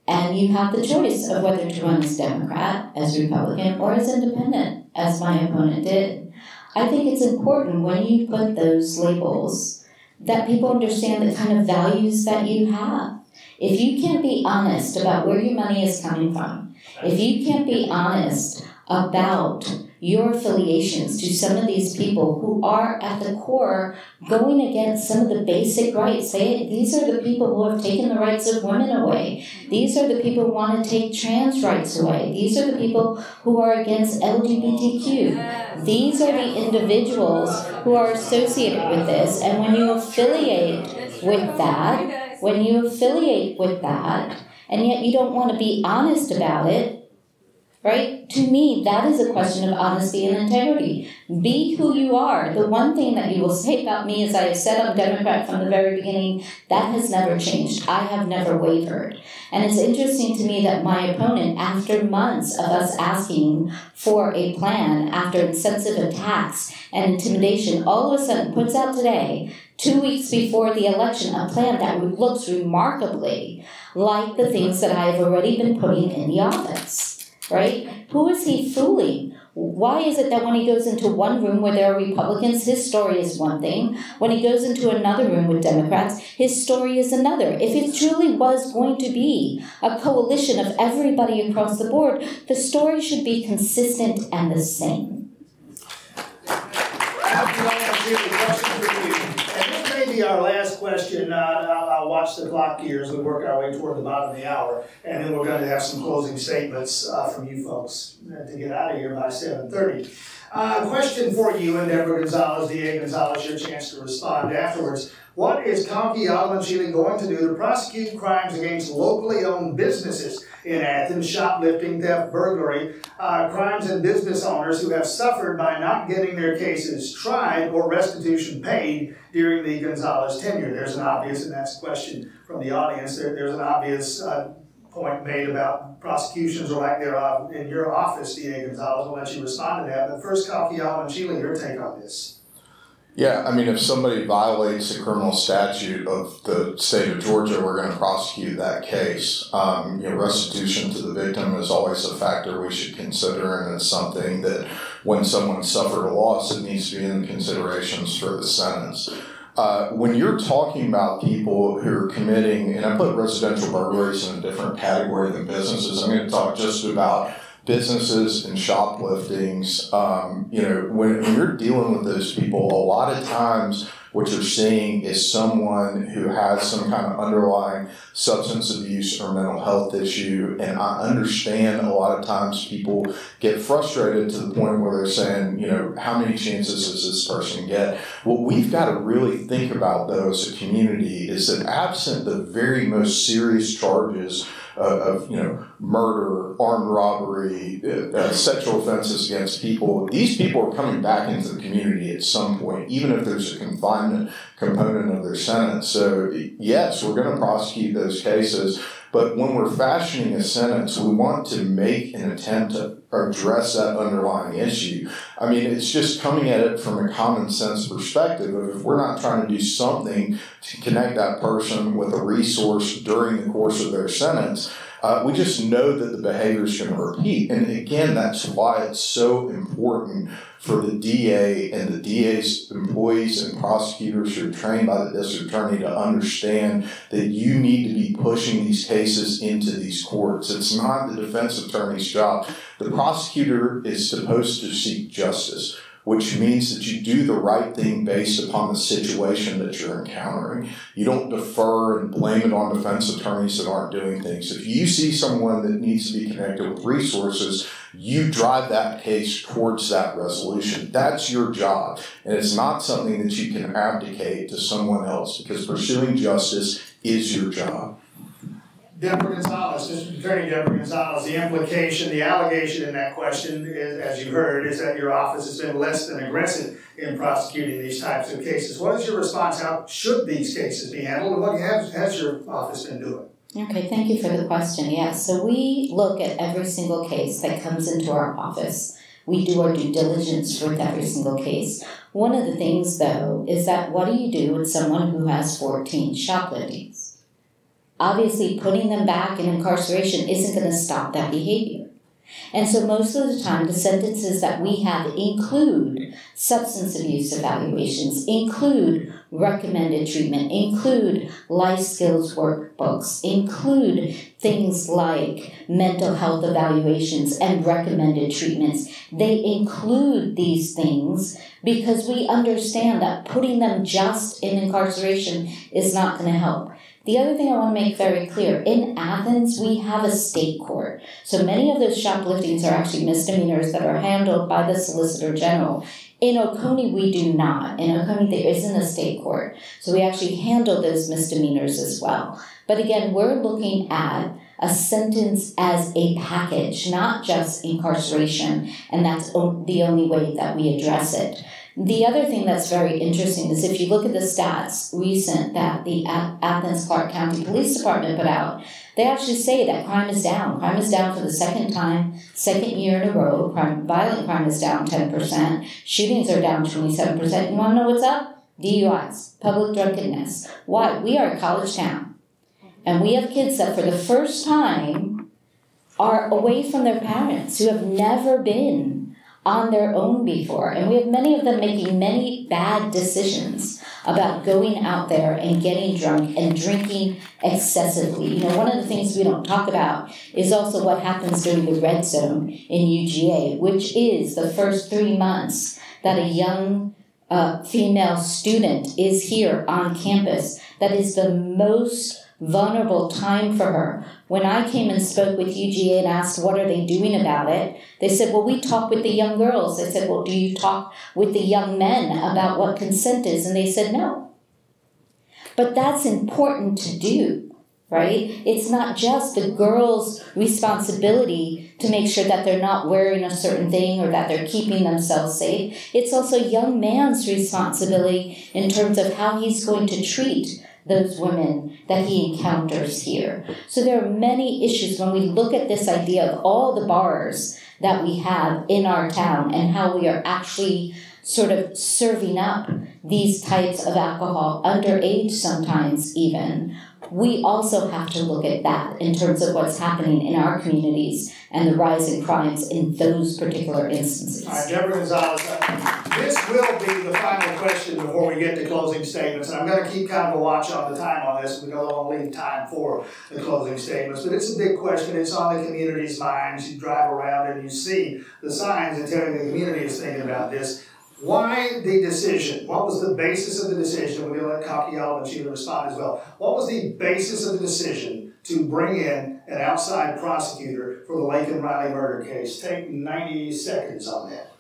And you have the choice of whether to run as Democrat, as Republican, or as independent, as my opponent did. I think it's important when you put those labels that people understand the kind of values that you have. If you can't be honest about where your money is coming from, if you can't be honest about your affiliations to some of these people who are at the core going against some of the basic rights. They, these are the people who have taken the rights of women away. These are the people who want to take trans rights away. These are the people who are against LGBTQ. These are the individuals who are associated with this. And when you affiliate with that, when you affiliate with that, and yet you don't want to be honest about it, right? To me, that is a question of honesty and integrity. Be who you are. The one thing that you will say about me is I have said I'm Democrat from the very beginning. That has never changed. I have never wavered. And it's interesting to me that my opponent, after months of us asking for a plan, after incessant attacks and intimidation, all of a sudden puts out today, two weeks before the election, a plan that looks remarkably like the things that I have already been putting in the office right? Who is he fooling? Why is it that when he goes into one room where there are Republicans, his story is one thing? When he goes into another room with Democrats, his story is another. If it truly was going to be a coalition of everybody across the board, the story should be consistent and the same. Our last question, uh, I'll, I'll watch the clock here as we work our way toward the bottom of the hour, and then we're going to have some closing statements uh, from you folks uh, to get out of here by 7.30. Uh, question for you and Deborah Gonzalez, D.A. Gonzalez, your chance to respond afterwards. What is Kalki Yalamanchili going to do to prosecute crimes against locally owned businesses in Athens, shoplifting, theft, burglary, uh, crimes and business owners who have suffered by not getting their cases tried or restitution paid during the Gonzalez tenure? There's an obvious, and that's a question from the audience, there, there's an obvious uh, point made about prosecutions or lack thereof in your office, D.A. Gonzalez. I'll let you respond to that. But first, Kalki Yalamanchili, your take on this. Yeah, I mean, if somebody violates a criminal statute of the state of Georgia, we're going to prosecute that case. Um, you know, restitution to the victim is always a factor we should consider, and it's something that when someone suffered a loss, it needs to be in considerations for the sentence. Uh, when you're talking about people who are committing, and I put residential burglaries in a different category than businesses, I'm going to talk just about businesses and shopliftings, um, you know, when, when you're dealing with those people, a lot of times what you're seeing is someone who has some kind of underlying substance abuse or mental health issue. And I understand a lot of times people get frustrated to the point where they're saying, you know, how many chances does this person get? What we've got to really think about, though, as a community, is that absent the very most serious charges of, you know murder, armed robbery, uh, uh, sexual offenses against people. These people are coming back into the community at some point, even if there's a confinement component of their sentence. So yes, we're going to prosecute those cases. But when we're fashioning a sentence, we want to make an attempt to address that underlying issue. I mean, it's just coming at it from a common sense perspective if we're not trying to do something to connect that person with a resource during the course of their sentence, uh, we just know that the behavior is going to repeat. And again, that's why it's so important for the DA and the DA's employees and prosecutors who are trained by the district attorney to understand that you need to be pushing these cases into these courts. It's not the defense attorney's job. The prosecutor is supposed to seek justice which means that you do the right thing based upon the situation that you're encountering. You don't defer and blame it on defense attorneys that aren't doing things. If you see someone that needs to be connected with resources, you drive that case towards that resolution. That's your job. And it's not something that you can abdicate to someone else because pursuing justice is your job. Deborah Gonzalez, District Attorney Deborah Gonzalez, the implication, the allegation in that question, is, as you heard, is that your office has been less than aggressive in prosecuting these types of cases. What is your response? How should these cases be handled, and what has, has your office been doing? Okay, thank you for the question. Yes, so we look at every single case that comes into our office. We do our due diligence with every single case. One of the things, though, is that what do you do with someone who has 14 shopliftings? Obviously putting them back in incarceration isn't going to stop that behavior. And so most of the time, the sentences that we have include substance abuse evaluations, include recommended treatment, include life skills workbooks, include things like mental health evaluations and recommended treatments. They include these things because we understand that putting them just in incarceration is not going to help. The other thing I want to make very clear in Athens, we have a state court. So many of those shopliftings are actually misdemeanors that are handled by the Solicitor General. In Oconee, we do not. In Oconee, there isn't a state court. So we actually handle those misdemeanors as well. But again, we're looking at a sentence as a package, not just incarceration, and that's the only way that we address it. The other thing that's very interesting is if you look at the stats recent that the Athens Clarke County Police Department put out, they actually say that crime is down. Crime is down for the second time, second year in a row. Crime, violent crime is down 10%. Shootings are down 27%. You want to know what's up? DUIs, public drunkenness. Why? We are a college town. And we have kids that for the first time are away from their parents who have never been on their own before. And we have many of them making many bad decisions about going out there and getting drunk and drinking excessively. You know, one of the things we don't talk about is also what happens during the red zone in UGA, which is the first three months that a young uh, female student is here on campus, that is the most vulnerable time for her. When I came and spoke with UGA and asked what are they doing about it, they said, well, we talk with the young girls. I said, well, do you talk with the young men about what consent is? And they said, no. But that's important to do, right? It's not just the girl's responsibility to make sure that they're not wearing a certain thing or that they're keeping themselves safe. It's also young man's responsibility in terms of how he's going to treat those women that he encounters here. So there are many issues when we look at this idea of all the bars that we have in our town and how we are actually sort of serving up these types of alcohol, underage sometimes even, we also have to look at that in terms of what's happening in our communities and the rise in crimes in those particular instances. All right, Deborah Gonzalez, uh, this will be the final question before we get to closing statements. And I'm going to keep kind of a watch on the time on this. We don't want to leave time for the closing statements. But it's a big question. It's on the community's minds. You drive around and you see the signs and tell you the community is thinking about this. Why the decision? What was the basis of the decision? We're going to let Kalki Yalamanchili respond as well. What was the basis of the decision to bring in an outside prosecutor for the Laken Riley murder case? Take 90 seconds on that.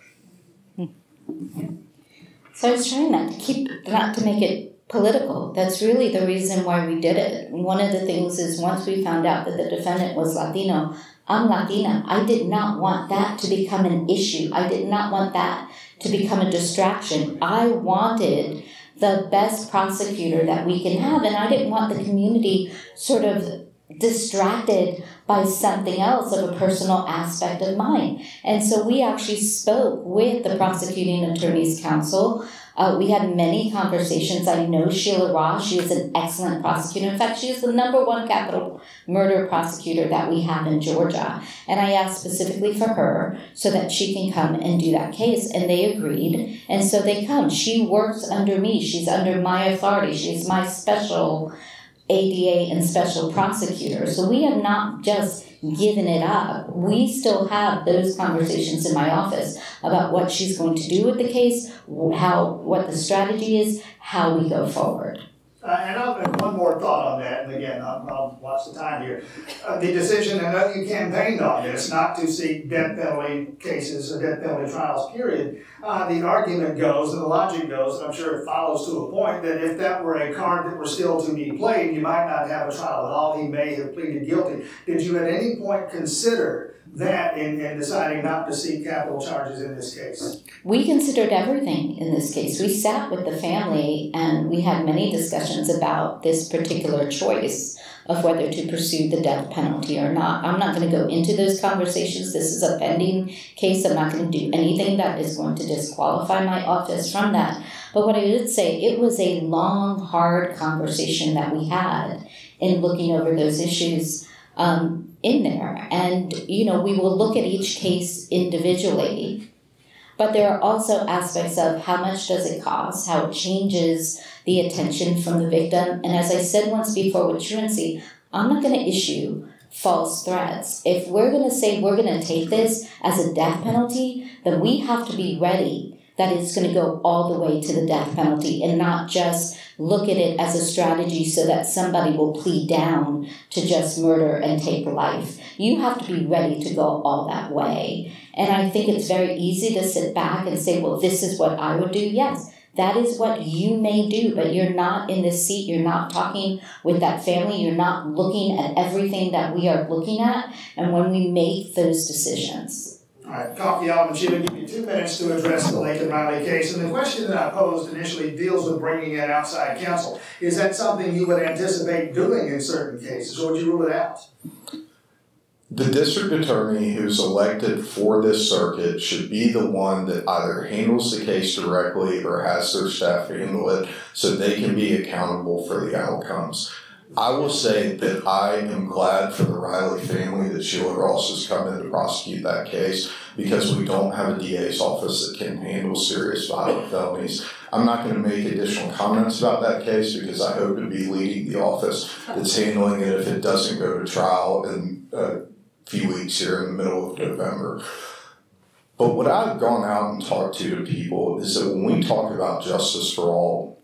So I was trying not to keep, not to make it political. That's really the reason why we did it. One of the things is once we found out that the defendant was Latino, I'm Latina. I did not want that to become an issue. I did not want that to become a distraction. I wanted the best prosecutor that we can have, and I didn't want the community sort of distracted by something else of a personal aspect of mine. And so we actually spoke with the prosecuting attorney's council uh, we had many conversations. I know Sheila Ross. She is an excellent prosecutor. In fact, she is the number one capital murder prosecutor that we have in Georgia. And I asked specifically for her so that she can come and do that case. And they agreed. And so they come. She works under me. She's under my authority. She's my special ADA and special prosecutor. So we have not just given it up. We still have those conversations in my office about what she's going to do with the case, how what the strategy is, how we go forward. Uh, and I'll one more thought on that, and again, I'll, I'll watch the time here. Uh, the decision, and I you campaigned on this, not to seek death penalty cases or death penalty trials, period. Uh, the argument goes, and the logic goes, and I'm sure it follows to a point, that if that were a card that were still to be played, you might not have a trial at all. He may have pleaded guilty. Did you at any point consider that in, in deciding not to seek capital charges in this case? We considered everything in this case. We sat with the family and we had many discussions about this particular choice of whether to pursue the death penalty or not. I'm not going to go into those conversations. This is a pending case. I'm not going to do anything that is going to disqualify my office from that. But what I would say, it was a long, hard conversation that we had in looking over those issues. Um, in there. And, you know, we will look at each case individually. But there are also aspects of how much does it cost, how it changes the attention from the victim. And as I said once before with truancy, I'm not going to issue false threats. If we're going to say we're going to take this as a death penalty, then we have to be ready that it's going to go all the way to the death penalty and not just look at it as a strategy so that somebody will plead down to just murder and take life. You have to be ready to go all that way. And I think it's very easy to sit back and say, well, this is what I would do. Yes, that is what you may do, but you're not in the seat. You're not talking with that family. You're not looking at everything that we are looking at. And when we make those decisions, all right, Kalki two minutes to address the Laken Riley case. And the question that I posed initially deals with bringing in outside counsel. Is that something you would anticipate doing in certain cases, or would you rule it out? The district attorney who's elected for this circuit should be the one that either handles the case directly or has their staff handle it so they can be accountable for the outcomes. I will say that I am glad for the Riley family that Sheila Ross has come in to prosecute that case because we don't have a DA's office that can handle serious violent felonies. I'm not going to make additional comments about that case because I hope to be leading the office that's handling it if it doesn't go to trial in a few weeks here in the middle of November. But what I've gone out and talked to to people is that when we talk about justice for all,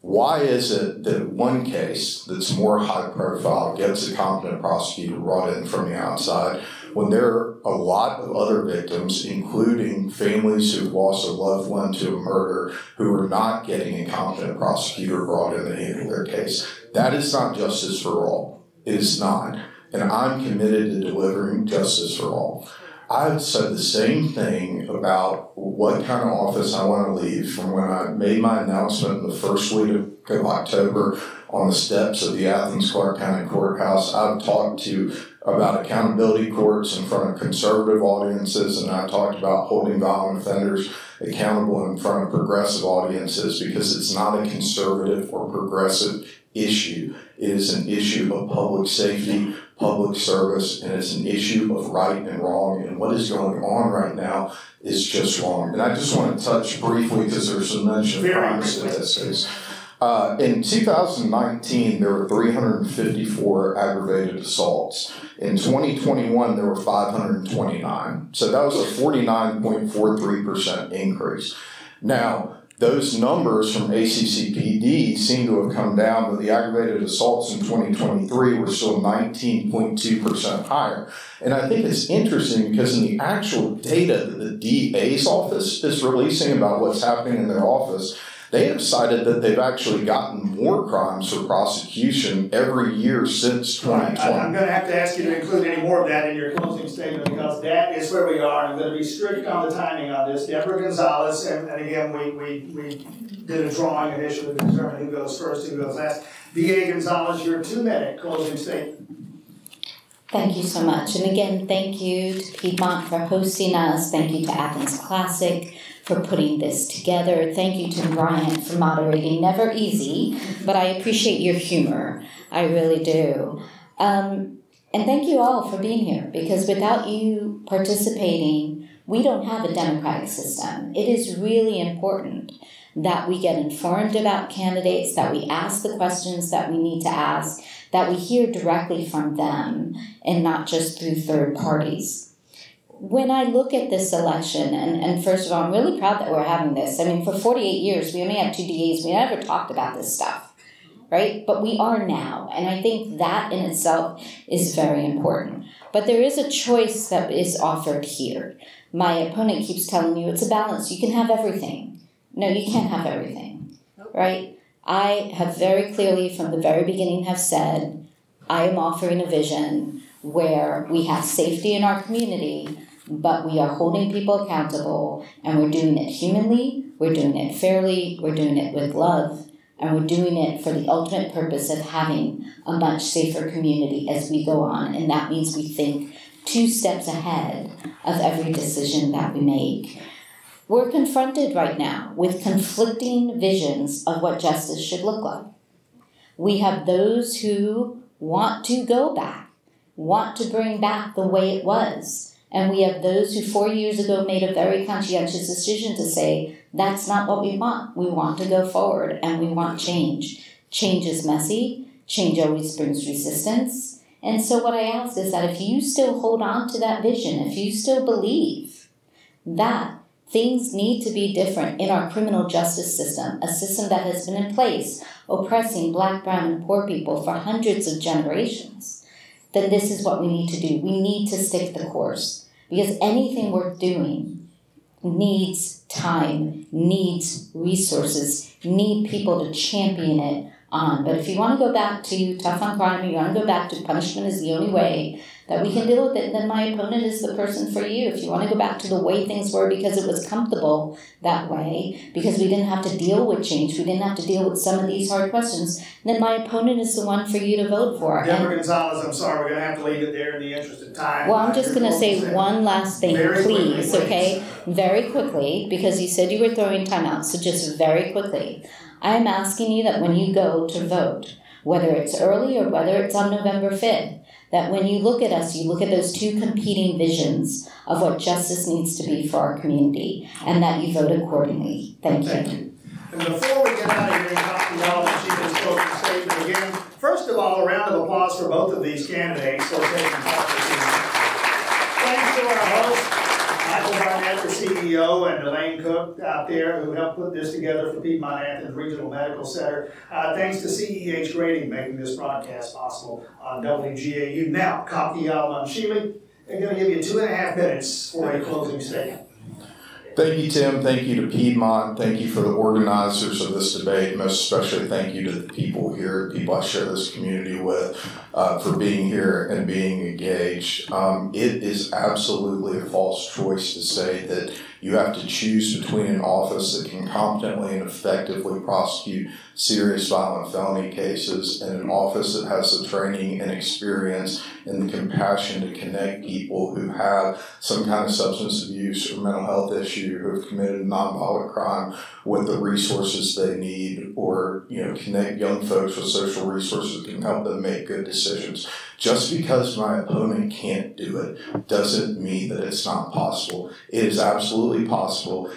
why is it that one case that's more high profile gets a competent prosecutor brought in from the outside when there are a lot of other victims, including families who've lost a loved one to a murder, who are not getting a competent prosecutor brought in to handle their case? That is not justice for all. It is not. And I'm committed to delivering justice for all. I've said the same thing about what kind of office I want to leave from when I made my announcement in the first week of October on the steps of the Athens Clarke County Courthouse. I've talked to about accountability courts in front of conservative audiences, and I talked about holding violent offenders accountable in front of progressive audiences because it's not a conservative or progressive issue. It is an issue of public safety, public service, and it's an issue of right and wrong. And what is going on right now is just wrong. And I just want to touch briefly because there's a mention of crime statistics. Uh, in 2019, there were 354 aggravated assaults. In 2021, there were 529. So that was a 49.43% increase. Now, those numbers from ACCPD seem to have come down, but the aggravated assaults in 2023 were still 19.2% higher. And I think it's interesting because in the actual data that the DA's office is releasing about what's happening in their office, they have cited that they've actually gotten more crimes for prosecution every year since 2020. I'm going to have to ask you to include any more of that in your closing statement because that is where we are. I'm going to be strict on the timing on this. Deborah Gonzalez, and, and again, we, we, we did a drawing initially to determine who goes first, who goes last. DA Gonzalez, your two minute closing statement. Thank you so much. And again, thank you to Piedmont for hosting us. Thank you to Athens Classic for putting this together. Thank you to Brian for moderating. Never easy, but I appreciate your humor. I really do. Um, and thank you all for being here because without you participating, we don't have a democratic system. It is really important that we get informed about candidates, that we ask the questions that we need to ask, that we hear directly from them and not just through third parties when I look at this election, and, and first of all, I'm really proud that we're having this. I mean, for 48 years, we only had two DAs. We never talked about this stuff, right? But we are now. And I think that in itself is very important. But there is a choice that is offered here. My opponent keeps telling you it's a balance. You can have everything. No, you can't have everything, right? I have very clearly, from the very beginning, have said I am offering a vision where we have safety in our community but we are holding people accountable and we're doing it humanly, we're doing it fairly, we're doing it with love, and we're doing it for the ultimate purpose of having a much safer community as we go on. And that means we think two steps ahead of every decision that we make. We're confronted right now with conflicting visions of what justice should look like. We have those who want to go back, want to bring back the way it was and we have those who four years ago made a very conscientious decision to say, that's not what we want. We want to go forward and we want change. Change is messy, change always brings resistance. And so, what I ask is that if you still hold on to that vision, if you still believe that things need to be different in our criminal justice system, a system that has been in place oppressing black, brown, and poor people for hundreds of generations then this is what we need to do. We need to stick the course because anything worth doing needs time, needs resources, need people to champion it on. But if you want to go back to tough on crime, you want to go back to punishment is the only way, that we can deal with it, then my opponent is the person for you. If you want to go back to the way things were because it was comfortable that way, because we didn't have to deal with change, we didn't have to deal with some of these hard questions, then my opponent is the one for you to vote for. Deborah Gonzalez, I'm sorry, we're going to have to leave it there in the interest of time. Well, I'm just going to say one last thing, please, quickly, okay? Very quickly, because you said you were throwing time out, so just very quickly. I am asking you that when you go to vote, whether it's early or whether it's on November 5th, that when you look at us, you look at those two competing visions of what justice needs to be for our community, and that you vote accordingly. Thank, Thank you. you. And before we get out of here y'all and she can spoken statement again, first of all, a round of applause for both of these candidates part this evening. Thanks to our host, Michael Barnett, the CEO, and Elaine Cook out there who helped put this together for Piedmont Athens Regional Medical Center. Uh, thanks to CEH Grading making this broadcast possible on WGAU. Now, Kalki Yalamanchili, I'm going to give you two and a half minutes for a closing statement. Thank you, Tim. Thank you to Piedmont. Thank you for the organizers of this debate. Most especially, thank you to the people here, people I share this community with, uh, for being here and being engaged. Um, it is absolutely a false choice to say that you have to choose between an office that can competently and effectively prosecute serious violent felony cases and an office that has the training and experience and the compassion to connect people who have some kind of substance abuse or mental health issue who have committed a nonviolent crime with the resources they need or you know connect young folks with social resources that can help them make good decisions just because my opponent can't do it doesn't mean that it's not possible it is absolutely possible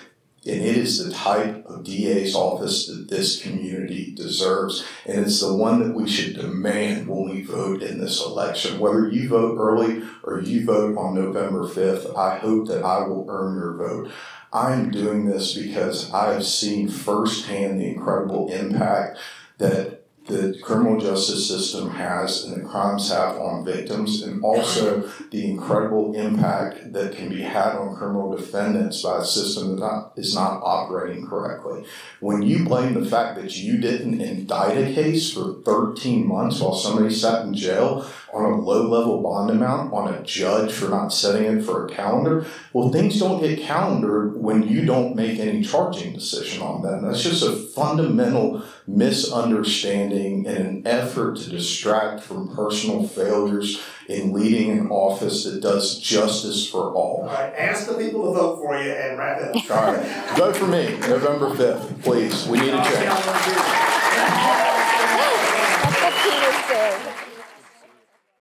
and it is the type of DA's office that this community deserves. And it's the one that we should demand when we vote in this election. Whether you vote early or you vote on November 5th, I hope that I will earn your vote. I'm doing this because I've seen firsthand the incredible impact that the criminal justice system has and the crimes have on victims, and also the incredible impact that can be had on criminal defendants by a system that not, is not operating correctly. When you blame the fact that you didn't indict a case for 13 months while somebody sat in jail on a low level bond amount on a judge for not setting it for a calendar, well, things don't get calendared when you don't make any charging decision on them. That's just a fundamental misunderstanding and an effort to distract from personal failures in leading an office that does justice for all. All right, ask the people to vote for you and wrap it up. All right, vote for me November 5th, please. We need a change.